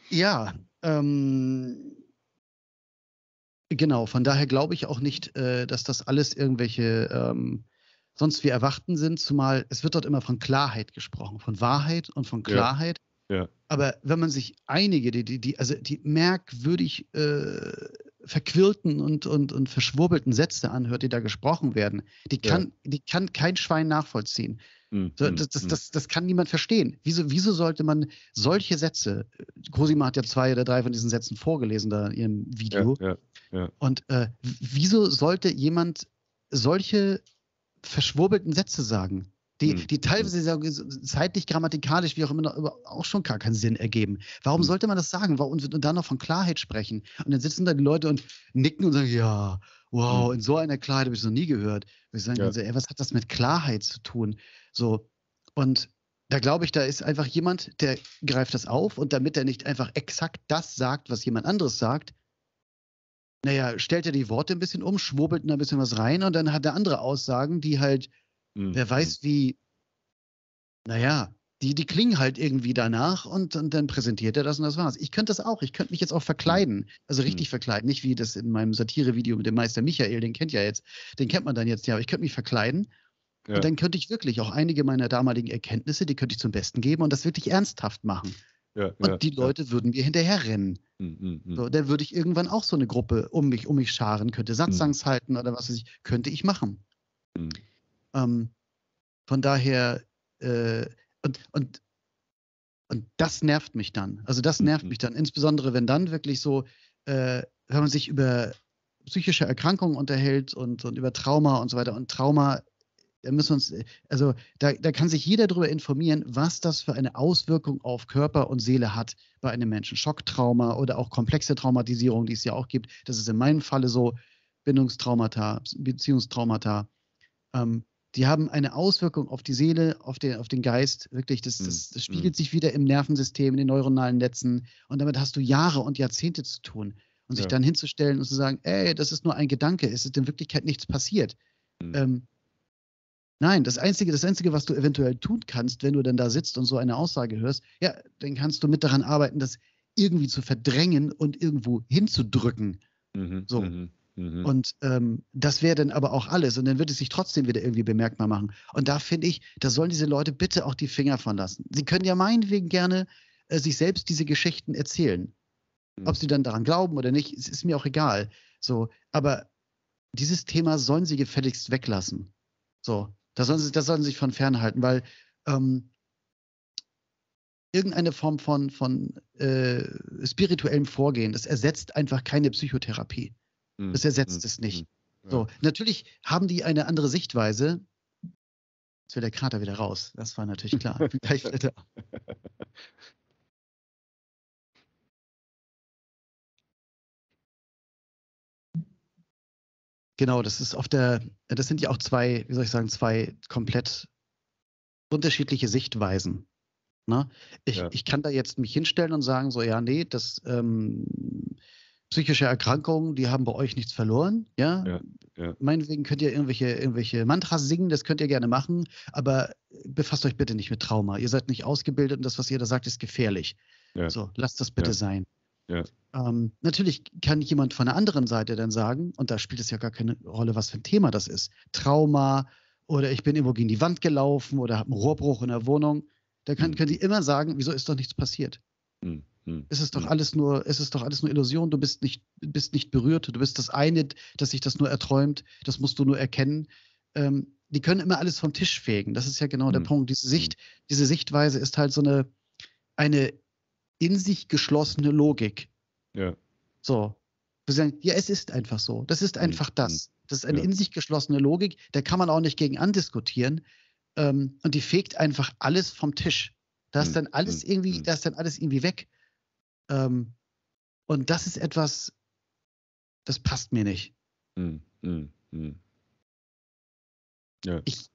ja, ähm, genau. Von daher glaube ich auch nicht, äh, dass das alles irgendwelche ähm, sonst wie Erwachten sind, zumal es wird dort immer von Klarheit gesprochen, von Wahrheit und von Klarheit. Ja. ja. Aber wenn man sich einige, die, die, die also die merkwürdig äh, verquirlten und, und, und verschwurbelten Sätze anhört, die da gesprochen werden, die kann, ja. die kann kein Schwein nachvollziehen. Mhm. Das, das, mhm. das, das, kann niemand verstehen. Wieso, wieso sollte man solche Sätze, Cosima hat ja zwei oder drei von diesen Sätzen vorgelesen da in ihrem Video. Ja, ja, und äh, wieso sollte jemand solche verschwurbelten Sätze sagen? die, die teilweise zeitlich, grammatikalisch, wie auch immer, auch schon gar keinen Sinn ergeben. Warum mhm. sollte man das sagen? Warum, und dann noch von Klarheit sprechen? Und dann sitzen da die Leute und nicken und sagen, ja, wow, mhm. in so einer Klarheit habe ich es noch nie gehört. Und ich sage, ja. also, ey, was hat das mit Klarheit zu tun? So, und da glaube ich, da ist einfach jemand, der greift das auf und damit er nicht einfach exakt das sagt, was jemand anderes sagt, naja, stellt er die Worte ein bisschen um, schwurbelt ein bisschen was rein und dann hat er andere Aussagen, die halt, mhm. wer weiß wie, naja, die, die klingen halt irgendwie danach und, und dann präsentiert er das und das war's. Ich könnte das auch. Ich könnte mich jetzt auch verkleiden. Also richtig mhm. verkleiden. Nicht wie das in meinem Satire-Video mit dem Meister Michael, den kennt ja jetzt, den kennt man dann jetzt ja, aber ich könnte mich verkleiden ja. Und dann könnte ich wirklich auch einige meiner damaligen Erkenntnisse, die könnte ich zum Besten geben und das wirklich ernsthaft machen. Ja, und ja, die Leute würden mir hinterherrennen. Mhm, so, dann würde ich irgendwann auch so eine Gruppe um mich, um mich scharen, könnte Satzangs mhm. halten oder was weiß ich, könnte ich machen. Ähm, von daher, äh, und, und, und das nervt mich dann. Also das nervt mhm. mich dann, insbesondere wenn dann wirklich so, äh, wenn man sich über psychische Erkrankungen unterhält und, und über Trauma und so weiter. Und Trauma da müssen wir uns, also da, da kann sich jeder darüber informieren, was das für eine Auswirkung auf Körper und Seele hat bei einem Menschen. Schocktrauma oder auch komplexe Traumatisierung, die es ja auch gibt. Das ist in meinem Falle so, Bindungstraumata, Beziehungstraumata. Ähm, die haben eine Auswirkung auf die Seele, auf den, auf den Geist. Wirklich, das, das, das hm, spiegelt sich wieder im Nervensystem, in den neuronalen Netzen. Und damit hast du Jahre und Jahrzehnte zu tun. Und sich ja. dann hinzustellen und zu sagen, ey, das ist nur ein Gedanke, es ist in Wirklichkeit nichts passiert. Mhm. Ähm, Nein, das Einzige, das Einzige, was du eventuell tun kannst, wenn du dann da sitzt und so eine Aussage hörst, ja, dann kannst du mit daran arbeiten, das irgendwie zu verdrängen und irgendwo hinzudrücken. Mhm, so. Mhm, mh. Und ähm, das wäre dann aber auch alles. Und dann wird es sich trotzdem wieder irgendwie bemerkbar machen. Und da finde ich, da sollen diese Leute bitte auch die Finger von lassen. Sie können ja meinetwegen gerne äh, sich selbst diese Geschichten erzählen. Mhm. Ob sie dann daran glauben oder nicht, ist, ist mir auch egal. So, aber dieses Thema sollen sie gefälligst weglassen. So, das sollen sie, das sollen sie sich von fernhalten, weil ähm, irgendeine Form von, von äh, spirituellem Vorgehen. Das ersetzt einfach keine Psychotherapie. Mhm. Das ersetzt mhm. es nicht. Mhm. So, natürlich haben die eine andere Sichtweise. Jetzt will der Krater wieder raus. Das war natürlich klar. Gleich wieder. Genau, das ist auf der, das sind ja auch zwei, wie soll ich sagen, zwei komplett unterschiedliche Sichtweisen. Ne? Ich, ja. ich kann da jetzt mich hinstellen und sagen, so, ja, nee, das ähm, psychische Erkrankungen, die haben bei euch nichts verloren. Ja? ja, ja. Meinetwegen könnt ihr irgendwelche, irgendwelche Mantras singen, das könnt ihr gerne machen, aber befasst euch bitte nicht mit Trauma. Ihr seid nicht ausgebildet und das, was ihr da sagt, ist gefährlich. Ja. So, lasst das bitte sein. Ähm, natürlich kann jemand von der anderen Seite dann sagen, und da spielt es ja gar keine Rolle, was für ein Thema das ist. Trauma oder ich bin irgendwo gegen die Wand gelaufen oder habe einen Rohrbruch in der Wohnung. Da kann, mhm. können die immer sagen, wieso ist doch nichts passiert? Mhm. Es ist doch hm. alles nur, es ist doch alles nur Illusion, du bist nicht, bist nicht berührt, du bist das eine, dass sich das nur erträumt, das musst du nur erkennen. Ähm, die können immer alles vom Tisch fegen. Das ist ja genau der hm. Punkt. Diese Sicht, hm. diese Sichtweise ist halt so eine, eine in sich geschlossene Logik. Ja. So. Wir sagen, ja, es ist einfach so. Das ist einfach das. Das ist eine ja. in sich geschlossene Logik, da kann man auch nicht gegen andiskutieren. Ähm, und die fegt einfach alles vom Tisch. Da ist dann alles irgendwie, da ist dann alles irgendwie weg. Ähm, und das ist etwas, das passt mir nicht. Mm, mm, mm. Ja. Ich,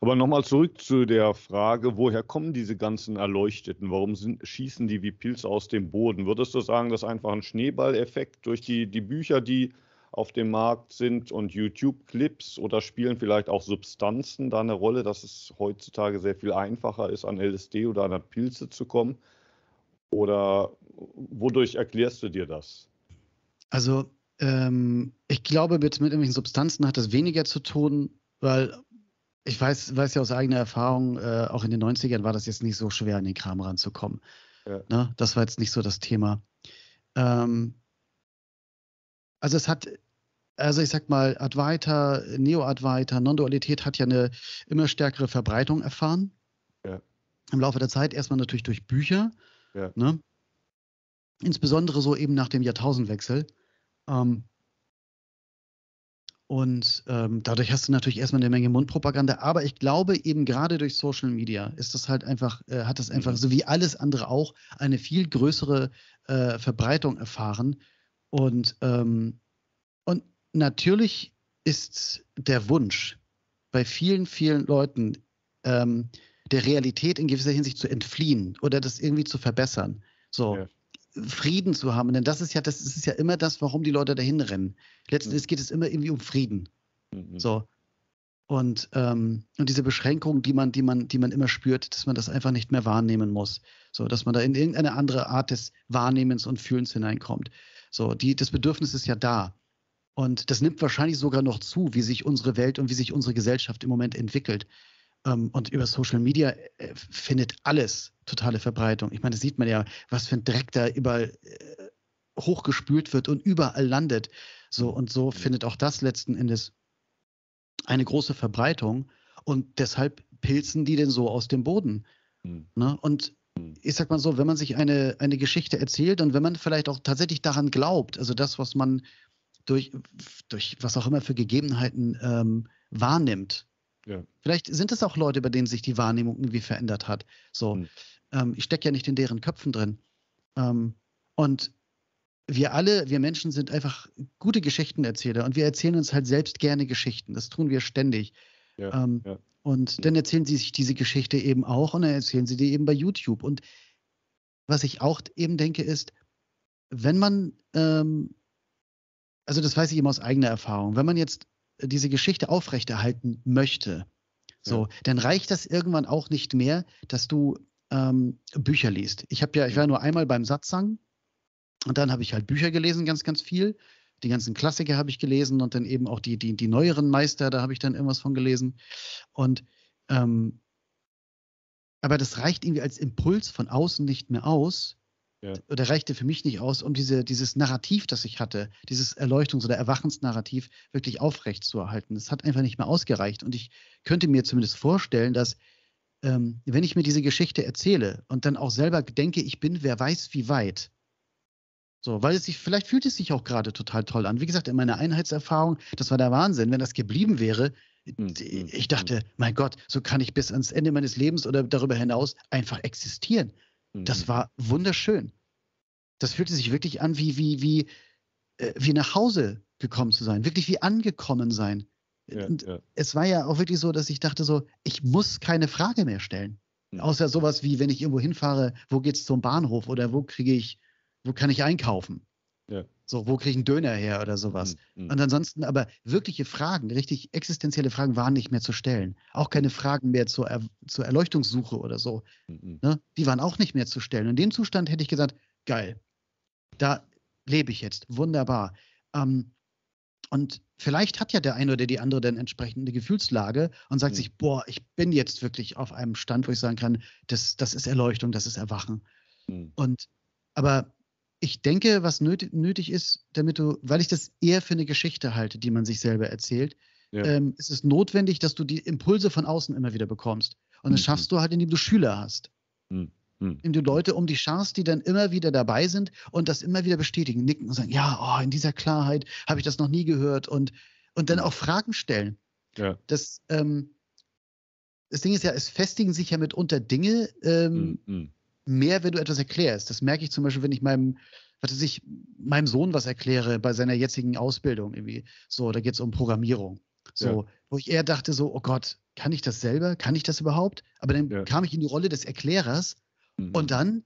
aber nochmal zurück zu der Frage, woher kommen diese ganzen Erleuchteten? Warum sind, schießen die wie Pilze aus dem Boden? Würdest du sagen, das ist einfach ein Schneeballeffekt durch die, die Bücher, die auf dem Markt sind und YouTube-Clips oder spielen vielleicht auch Substanzen da eine Rolle, dass es heutzutage sehr viel einfacher ist, an LSD oder an Pilze zu kommen? Oder wodurch erklärst du dir das? Also ähm, ich glaube, mit, mit irgendwelchen Substanzen hat das weniger zu tun, weil ich weiß, weiß ja aus eigener Erfahrung, äh, auch in den 90ern war das jetzt nicht so schwer, an den Kram ranzukommen. Ja. Ne? Das war jetzt nicht so das Thema. Ähm, also es hat, also ich sag mal, Advaita, Neo-Advaita, Non-Dualität hat ja eine immer stärkere Verbreitung erfahren. Ja. Im Laufe der Zeit erstmal natürlich durch Bücher. Ja. Ne? Insbesondere so eben nach dem Jahrtausendwechsel. Ähm, und ähm, dadurch hast du natürlich erstmal eine Menge Mundpropaganda. Aber ich glaube, eben gerade durch Social Media ist das halt einfach, äh, hat das einfach, mhm. so wie alles andere auch, eine viel größere äh, Verbreitung erfahren. Und, ähm, und natürlich ist der Wunsch bei vielen, vielen Leuten, ähm, der Realität in gewisser Hinsicht zu entfliehen oder das irgendwie zu verbessern. So. Ja. Frieden zu haben, denn das ist ja, das ist ja immer das, warum die Leute dahin rennen. Letzten mhm. Endes geht es immer irgendwie um Frieden. Mhm. So. Und, ähm, und diese Beschränkung, die man, die man, die man immer spürt, dass man das einfach nicht mehr wahrnehmen muss. So, dass man da in irgendeine andere Art des Wahrnehmens und Fühlens hineinkommt. So, die, das Bedürfnis ist ja da. Und das nimmt wahrscheinlich sogar noch zu, wie sich unsere Welt und wie sich unsere Gesellschaft im Moment entwickelt. Ähm, und über Social Media äh, findet alles totale Verbreitung. Ich meine, das sieht man ja, was für ein Dreck da überall äh, hochgespült wird und überall landet. So und so findet auch das letzten Endes eine große Verbreitung. Und deshalb pilzen die denn so aus dem Boden. Mhm. Ne? Und hm. ich sag mal so, wenn man sich eine, eine Geschichte erzählt und wenn man vielleicht auch tatsächlich daran glaubt, also das, was man durch, durch was auch immer für Gegebenheiten ähm, wahrnimmt. Ja. Vielleicht sind es auch Leute, bei denen sich die Wahrnehmung irgendwie verändert hat. So, hm. ähm, ich stecke ja nicht in deren Köpfen drin. Ähm, und wir alle, wir Menschen sind einfach gute Geschichtenerzähler und wir erzählen uns halt selbst gerne Geschichten. Das tun wir ständig. Ja, ähm, ja. Und dann erzählen sie sich diese Geschichte eben auch und dann erzählen sie die eben bei YouTube. Und was ich auch eben denke, ist, wenn man, ähm, also das weiß ich eben aus eigener Erfahrung, wenn man jetzt diese Geschichte aufrechterhalten möchte, so, ja. dann reicht das irgendwann auch nicht mehr, dass du ähm, Bücher liest. Ich habe ja, ich war nur einmal beim Satzang und dann habe ich halt Bücher gelesen, ganz, ganz viel die ganzen Klassiker habe ich gelesen und dann eben auch die, die, die neueren Meister, da habe ich dann irgendwas von gelesen. Und ähm, aber das reicht irgendwie als Impuls von außen nicht mehr aus. Ja. Oder reichte für mich nicht aus, um diese, dieses Narrativ, das ich hatte, dieses Erleuchtungs- oder Erwachensnarrativ wirklich aufrecht zu erhalten. Das hat einfach nicht mehr ausgereicht. Und ich könnte mir zumindest vorstellen, dass ähm, wenn ich mir diese Geschichte erzähle und dann auch selber denke, ich bin, wer weiß wie weit. So, weil es sich, vielleicht fühlt es sich auch gerade total toll an. Wie gesagt, in meiner Einheitserfahrung, das war der Wahnsinn. Wenn das geblieben wäre, hm, hm, ich dachte, mein Gott, so kann ich bis ans Ende meines Lebens oder darüber hinaus einfach existieren. Das war wunderschön. Das fühlte sich wirklich an, wie, wie, wie, äh, wie nach Hause gekommen zu sein, wirklich wie angekommen sein. Ja, ja. Es war ja auch wirklich so, dass ich dachte so, ich muss keine Frage mehr stellen. Mhm. Außer sowas wie, wenn ich irgendwo hinfahre, wo geht's zum Bahnhof oder wo kriege ich, wo kann ich einkaufen? Ja. So, wo kriege ich einen Döner her oder sowas? Mhm. Und ansonsten aber wirkliche Fragen, richtig existenzielle Fragen waren nicht mehr zu stellen. Auch keine Fragen mehr zur, er zur Erleuchtungssuche oder so. Mhm. Ne? Die waren auch nicht mehr zu stellen. In dem Zustand hätte ich gesagt, geil, da lebe ich jetzt, wunderbar. Ähm, und vielleicht hat ja der eine oder die andere dann entsprechende Gefühlslage und sagt mhm. sich, boah, ich bin jetzt wirklich auf einem Stand, wo ich sagen kann, das, das ist Erleuchtung, das ist Erwachen. Mhm. Und aber ich denke, was nötig, ist, damit du, weil ich das eher für eine Geschichte halte, die man sich selber erzählt, ja. ähm, ist es notwendig, dass du die Impulse von außen immer wieder bekommst. Und das mhm. schaffst du halt, indem du Schüler hast. Mhm. Hm. Indem du Leute um die Chance, die dann immer wieder dabei sind und das immer wieder bestätigen, nicken und sagen, ja, oh, in dieser Klarheit habe ich das noch nie gehört und, und dann hm. auch Fragen stellen. Ja. Das, ähm, das Ding ist ja, es festigen sich ja mitunter Dinge ähm, mhm. Mehr, wenn du etwas erklärst. Das merke ich zum Beispiel, wenn ich meinem, was weiß ich, meinem Sohn was erkläre bei seiner jetzigen Ausbildung irgendwie. So, da geht es um Programmierung. So, ja. wo ich eher dachte, so, oh Gott, kann ich das selber? Kann ich das überhaupt? Aber dann ja. kam ich in die Rolle des Erklärers Mhm. Und dann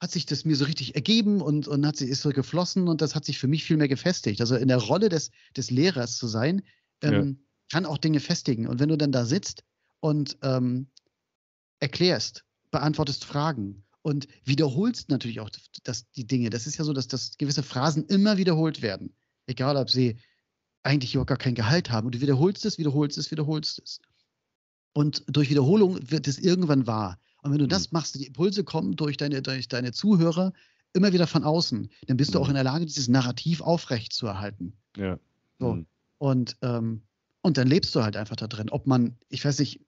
hat sich das mir so richtig ergeben und, und hat sich, ist so geflossen und das hat sich für mich viel mehr gefestigt. Also in der Rolle des, des Lehrers zu sein, ähm, ja. kann auch Dinge festigen. Und wenn du dann da sitzt und ähm, erklärst, beantwortest Fragen und wiederholst natürlich auch das, die Dinge. Das ist ja so, dass, dass gewisse Phrasen immer wiederholt werden. Egal, ob sie eigentlich überhaupt gar kein Gehalt haben. Und du wiederholst es, wiederholst es, wiederholst es. Und durch Wiederholung wird es irgendwann wahr. Und wenn du das mhm. machst, die Impulse kommen durch deine, durch deine Zuhörer immer wieder von außen, dann bist du auch mhm. in der Lage, dieses Narrativ aufrecht zu erhalten. Ja. So. Mhm. Und, ähm, und dann lebst du halt einfach da drin. Ob man, ich weiß nicht,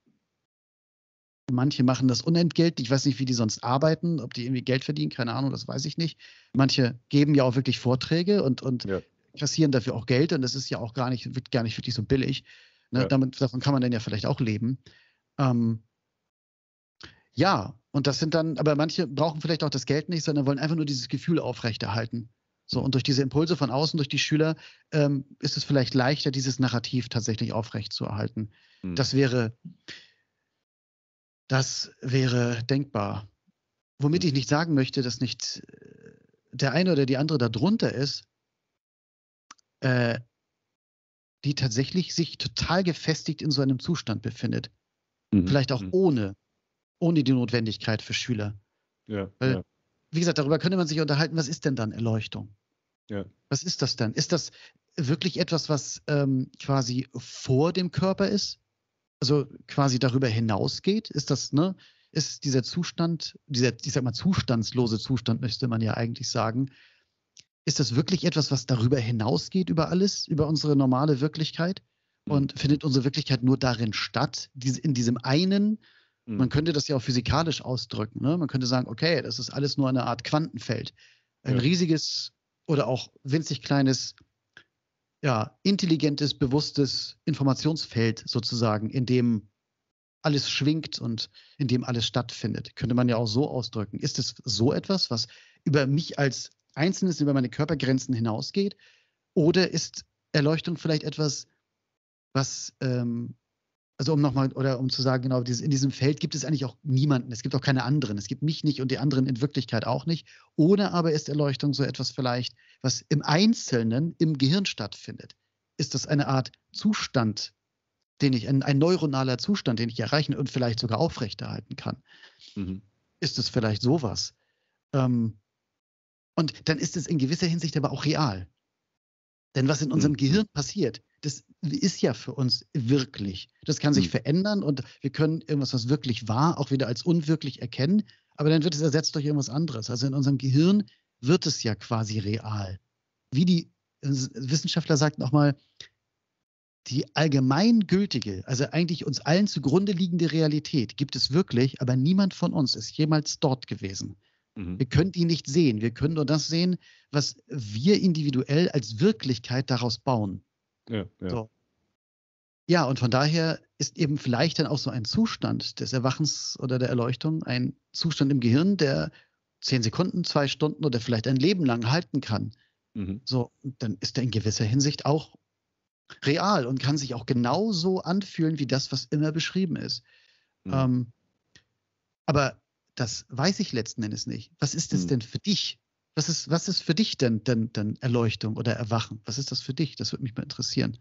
manche machen das unentgeltlich, ich weiß nicht, wie die sonst arbeiten, ob die irgendwie Geld verdienen, keine Ahnung, das weiß ich nicht. Manche geben ja auch wirklich Vorträge und, und ja. kassieren dafür auch Geld und das ist ja auch gar nicht, wird gar nicht wirklich so billig. Ne? Ja. Damit, davon kann man dann ja vielleicht auch leben. Ähm, ja, und das sind dann, aber manche brauchen vielleicht auch das Geld nicht, sondern wollen einfach nur dieses Gefühl aufrechterhalten. So, und durch diese Impulse von außen, durch die Schüler, ähm, ist es vielleicht leichter, dieses Narrativ tatsächlich aufrechtzuerhalten. Mhm. Das wäre, das wäre denkbar. Womit ich nicht sagen möchte, dass nicht äh, der eine oder die andere darunter ist, äh, die tatsächlich sich total gefestigt in so einem Zustand befindet. Mhm. Vielleicht auch mhm. ohne ohne die Notwendigkeit für Schüler. Ja, Weil, ja. Wie gesagt, darüber könnte man sich unterhalten, was ist denn dann Erleuchtung? Ja. Was ist das denn? Ist das wirklich etwas, was ähm, quasi vor dem Körper ist? Also quasi darüber hinausgeht? Ist das, ne? Ist dieser Zustand, dieser, ich sag mal, zustandslose Zustand, müsste man ja eigentlich sagen, ist das wirklich etwas, was darüber hinausgeht, über alles, über unsere normale Wirklichkeit? Mhm. Und findet unsere Wirklichkeit nur darin statt, in diesem einen Mhm. Man könnte das ja auch physikalisch ausdrücken. Ne? Man könnte sagen, okay, das ist alles nur eine Art Quantenfeld. Ein ja. riesiges oder auch winzig kleines, ja, intelligentes, bewusstes Informationsfeld sozusagen, in dem alles schwingt und in dem alles stattfindet. Könnte man ja auch so ausdrücken. Ist es so etwas, was über mich als Einzelnes, über meine Körpergrenzen hinausgeht? Oder ist Erleuchtung vielleicht etwas, was ähm, also um nochmal, oder um zu sagen, genau, in diesem Feld gibt es eigentlich auch niemanden. Es gibt auch keine anderen. Es gibt mich nicht und die anderen in Wirklichkeit auch nicht. Oder aber ist Erleuchtung so etwas vielleicht, was im Einzelnen im Gehirn stattfindet? Ist das eine Art Zustand, den ich, ein, ein neuronaler Zustand, den ich erreichen und vielleicht sogar aufrechterhalten kann? Mhm. Ist es vielleicht sowas? Ähm, und dann ist es in gewisser Hinsicht aber auch real. Denn was in unserem mhm. Gehirn passiert, das ist ja für uns wirklich. Das kann sich mhm. verändern und wir können irgendwas, was wirklich war, auch wieder als unwirklich erkennen, aber dann wird es ersetzt durch irgendwas anderes. Also in unserem Gehirn wird es ja quasi real. Wie die Wissenschaftler sagten auch mal, die allgemeingültige, also eigentlich uns allen zugrunde liegende Realität gibt es wirklich, aber niemand von uns ist jemals dort gewesen. Mhm. Wir können die nicht sehen. Wir können nur das sehen, was wir individuell als Wirklichkeit daraus bauen. Ja, ja. So. ja, und von daher ist eben vielleicht dann auch so ein Zustand des Erwachens oder der Erleuchtung ein Zustand im Gehirn, der zehn Sekunden, zwei Stunden oder vielleicht ein Leben lang halten kann. Mhm. So, dann ist er in gewisser Hinsicht auch real und kann sich auch genauso anfühlen wie das, was immer beschrieben ist. Mhm. Ähm, aber das weiß ich letzten Endes nicht. Was ist das mhm. denn für dich? Was ist, was ist für dich denn, denn, denn Erleuchtung oder Erwachen? Was ist das für dich? Das würde mich mal interessieren.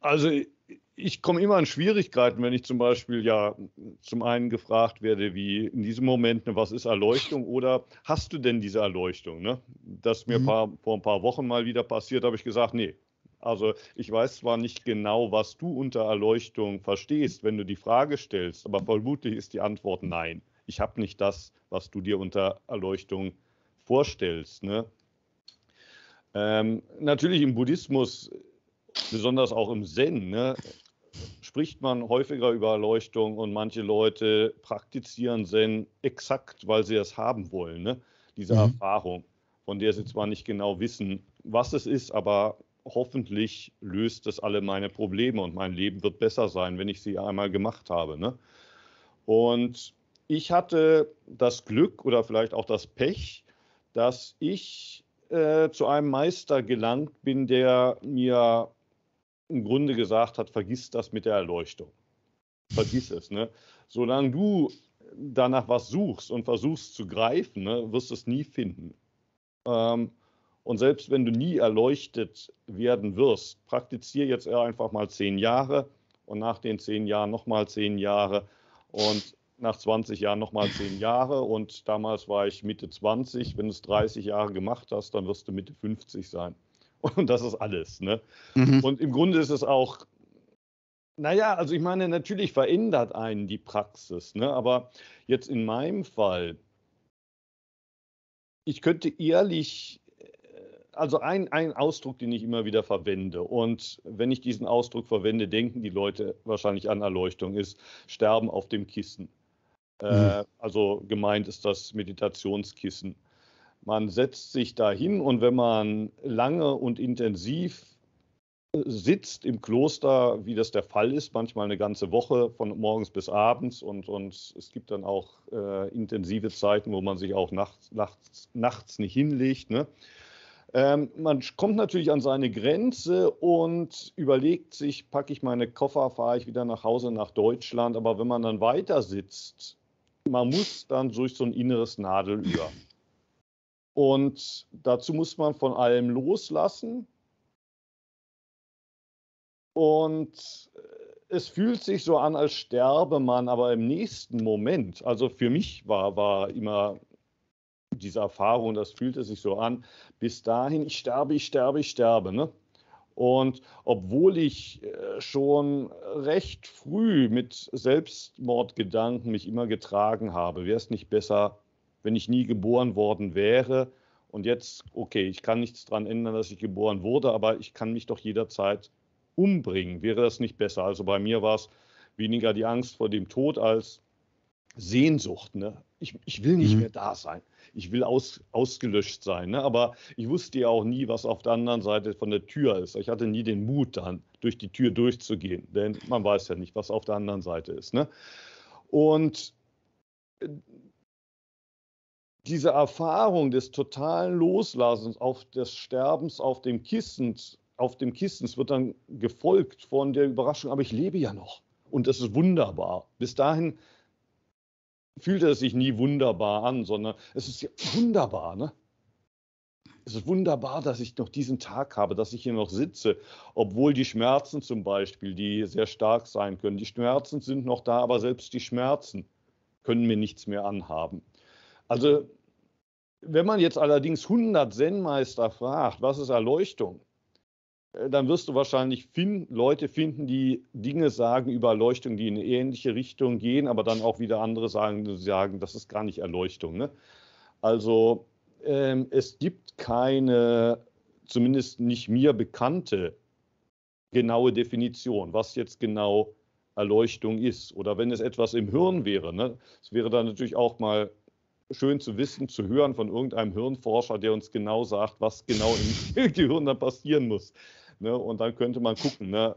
Also ich komme immer in Schwierigkeiten, wenn ich zum Beispiel ja zum einen gefragt werde, wie in diesem Moment, ne, was ist Erleuchtung oder hast du denn diese Erleuchtung? Ne? Das mir mhm. paar, vor ein paar Wochen mal wieder passiert, habe ich gesagt, nee. Also ich weiß zwar nicht genau, was du unter Erleuchtung verstehst, wenn du die Frage stellst, aber vermutlich ist die Antwort nein. Ich habe nicht das, was du dir unter Erleuchtung vorstellst. Ne? Ähm, natürlich im Buddhismus besonders auch im Zen, ne, spricht man häufiger über Erleuchtung und manche Leute praktizieren Zen exakt, weil sie es haben wollen. Ne? Diese mhm. Erfahrung, von der sie zwar nicht genau wissen, was es ist, aber hoffentlich löst es alle meine Probleme und mein Leben wird besser sein, wenn ich sie einmal gemacht habe. Ne? Und ich hatte das Glück oder vielleicht auch das Pech, dass ich äh, zu einem Meister gelangt bin, der mir im Grunde gesagt hat, vergiss das mit der Erleuchtung. Vergiss es. Ne? Solange du danach was suchst und versuchst zu greifen, ne, wirst du es nie finden. Ähm, und selbst wenn du nie erleuchtet werden wirst, praktiziere jetzt einfach mal zehn Jahre und nach den zehn Jahren nochmal zehn Jahre und nach 20 Jahren nochmal zehn Jahre und damals war ich Mitte 20. Wenn du es 30 Jahre gemacht hast, dann wirst du Mitte 50 sein. Und das ist alles. Ne? Mhm. Und im Grunde ist es auch, naja, also ich meine, natürlich verändert einen die Praxis, ne? aber jetzt in meinem Fall, ich könnte ehrlich, äh, also ein, ein Ausdruck, den ich immer wieder verwende, und wenn ich diesen Ausdruck verwende, denken die Leute wahrscheinlich an Erleuchtung, ist Sterben auf dem Kissen. Äh, mhm. Also gemeint ist das Meditationskissen. Man setzt sich dahin und wenn man lange und intensiv äh, sitzt im Kloster, wie das der Fall ist, manchmal eine ganze Woche von morgens bis abends und, und es gibt dann auch äh, intensive Zeiten, wo man sich auch nachts, nachts, nachts nicht hinlegt. Ne? Ähm, man kommt natürlich an seine Grenze und überlegt sich, packe ich meine Koffer, fahre ich wieder nach Hause nach Deutschland. Aber wenn man dann weiter sitzt, man muss dann durch so ein inneres Nadelöhr. Und dazu muss man von allem loslassen. Und es fühlt sich so an, als sterbe man, aber im nächsten Moment, also für mich war, war immer diese Erfahrung, das fühlte sich so an, bis dahin, ich sterbe, ich sterbe, ich sterbe. Ne? Und obwohl ich äh, schon recht früh mit Selbstmordgedanken mich immer getragen habe, wäre es nicht besser, wenn ich nie geboren worden wäre. Und jetzt, okay, ich kann nichts daran ändern, dass ich geboren wurde, aber ich kann mich doch jederzeit umbringen. Wäre das nicht besser? Also bei mir war es weniger die Angst vor dem Tod als Sehnsucht. Ne? Ich, ich will nicht mhm. mehr da sein. Ich will aus, ausgelöscht sein. Ne? Aber ich wusste ja auch nie, was auf der anderen Seite von der Tür ist. Ich hatte nie den Mut, dann durch die Tür durchzugehen, denn man weiß ja nicht, was auf der anderen Seite ist. Ne? Und äh, diese Erfahrung des totalen Loslassens auf des Sterbens auf dem Kissen, auf dem Kissen wird dann gefolgt von der Überraschung, aber ich lebe ja noch. Und das ist wunderbar. Bis dahin fühlte es sich nie wunderbar an, sondern es ist ja wunderbar, ne? Es ist wunderbar, dass ich noch diesen Tag habe, dass ich hier noch sitze, obwohl die Schmerzen zum Beispiel, die sehr stark sein können, die Schmerzen sind noch da, aber selbst die Schmerzen können mir nichts mehr anhaben. Also wenn man jetzt allerdings 100 Zen-Meister fragt, was ist Erleuchtung, dann wirst du wahrscheinlich fin Leute finden, die Dinge sagen über Erleuchtung, die in eine ähnliche Richtung gehen, aber dann auch wieder andere sagen, sagen das ist gar nicht Erleuchtung. Ne? Also ähm, es gibt keine zumindest nicht mir bekannte genaue Definition, was jetzt genau Erleuchtung ist. Oder wenn es etwas im Hirn wäre. Ne? Es wäre dann natürlich auch mal schön zu wissen, zu hören von irgendeinem Hirnforscher, der uns genau sagt, was genau im Gehirn dann passieren muss. Ne? Und dann könnte man gucken, ne?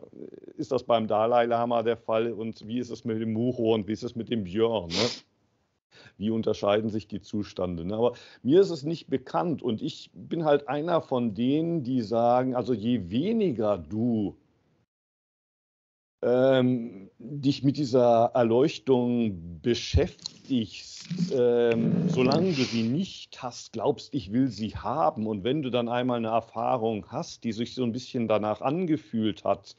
ist das beim Dalai Lama der Fall und wie ist es mit dem Mucho und wie ist es mit dem Björn? Ne? Wie unterscheiden sich die Zustände? Ne? Aber mir ist es nicht bekannt und ich bin halt einer von denen, die sagen, also je weniger du ähm, dich mit dieser Erleuchtung beschäftigst, ähm, solange du sie nicht hast, glaubst, ich will sie haben. Und wenn du dann einmal eine Erfahrung hast, die sich so ein bisschen danach angefühlt hat,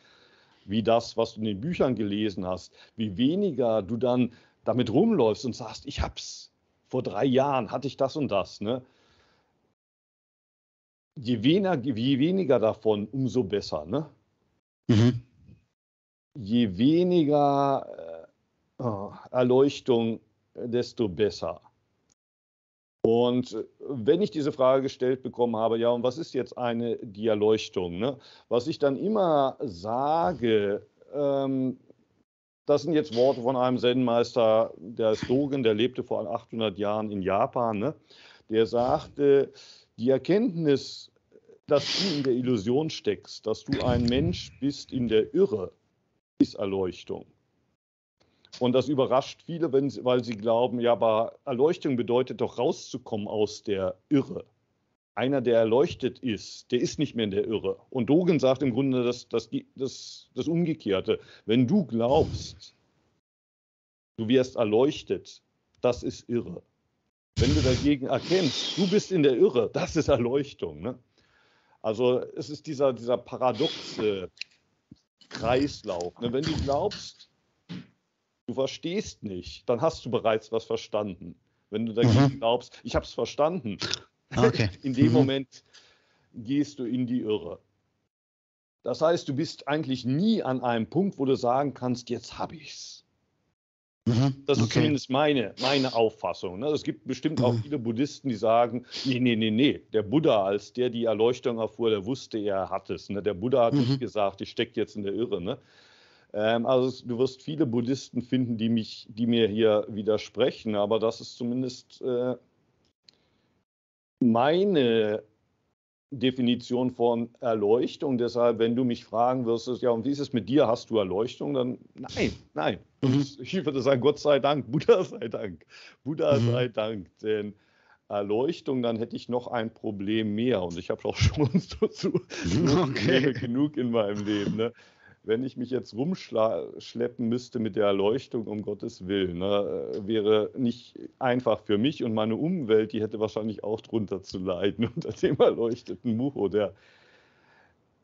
wie das, was du in den Büchern gelesen hast, wie weniger du dann damit rumläufst und sagst, ich hab's. Vor drei Jahren hatte ich das und das. Ne? Je, weniger, je weniger davon, umso besser. Ne? Mhm je weniger äh, oh, Erleuchtung, desto besser. Und äh, wenn ich diese Frage gestellt bekommen habe, ja, und was ist jetzt eine die Erleuchtung? Ne? Was ich dann immer sage, ähm, das sind jetzt Worte von einem Zen-Meister, der ist Dogen, der lebte vor 800 Jahren in Japan. Ne? Der sagte, die Erkenntnis, dass du in der Illusion steckst, dass du ein Mensch bist in der Irre, ist Erleuchtung. Und das überrascht viele, wenn weil sie glauben, ja, aber Erleuchtung bedeutet doch rauszukommen aus der Irre. Einer, der erleuchtet ist, der ist nicht mehr in der Irre. Und Dogen sagt im Grunde das, das, das, das Umgekehrte. Wenn du glaubst, du wirst erleuchtet, das ist Irre. Wenn du dagegen erkennst, du bist in der Irre, das ist Erleuchtung. Ne? Also es ist dieser, dieser paradoxe Kreislauf. Ne? Wenn du glaubst, du verstehst nicht, dann hast du bereits was verstanden. Wenn du dagegen mhm. glaubst, ich habe es verstanden, okay. in dem mhm. Moment gehst du in die Irre. Das heißt, du bist eigentlich nie an einem Punkt, wo du sagen kannst, jetzt habe ich es. Mhm, das ist okay. zumindest meine, meine Auffassung. Ne? Es gibt bestimmt auch mhm. viele Buddhisten, die sagen, nee, nee, nee, nee, der Buddha, als der die Erleuchtung erfuhr, der wusste, er hat es. Ne? Der Buddha hat mhm. nicht gesagt, ich stecke jetzt in der Irre. Ne? Ähm, also du wirst viele Buddhisten finden, die, mich, die mir hier widersprechen, aber das ist zumindest äh, meine Definition von Erleuchtung. Deshalb, wenn du mich fragen wirst, ja, und wie ist es mit dir? Hast du Erleuchtung? Dann nein, nein. Mhm. Ich würde sagen, Gott sei Dank, Buddha sei Dank, Buddha mhm. sei Dank. Denn Erleuchtung, dann hätte ich noch ein Problem mehr. Und ich habe auch schon dazu okay. genug in meinem Leben. Ne? Wenn ich mich jetzt rumschleppen müsste mit der Erleuchtung, um Gottes Willen, ne, wäre nicht einfach für mich und meine Umwelt, die hätte wahrscheinlich auch drunter zu leiden unter dem erleuchteten Mucho, der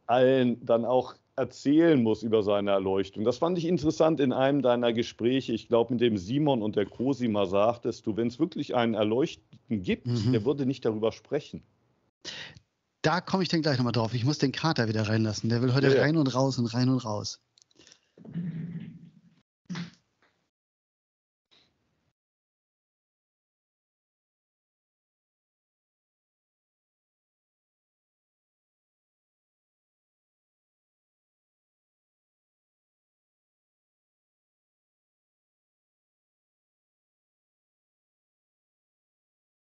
allen dann auch erzählen muss über seine Erleuchtung. Das fand ich interessant in einem deiner Gespräche. Ich glaube, mit dem Simon und der Cosima sagtest du, wenn es wirklich einen Erleuchteten gibt, mhm. der würde nicht darüber sprechen. Da komme ich dann gleich nochmal drauf. Ich muss den Kater wieder reinlassen. Der will heute ja, rein und raus und rein und raus.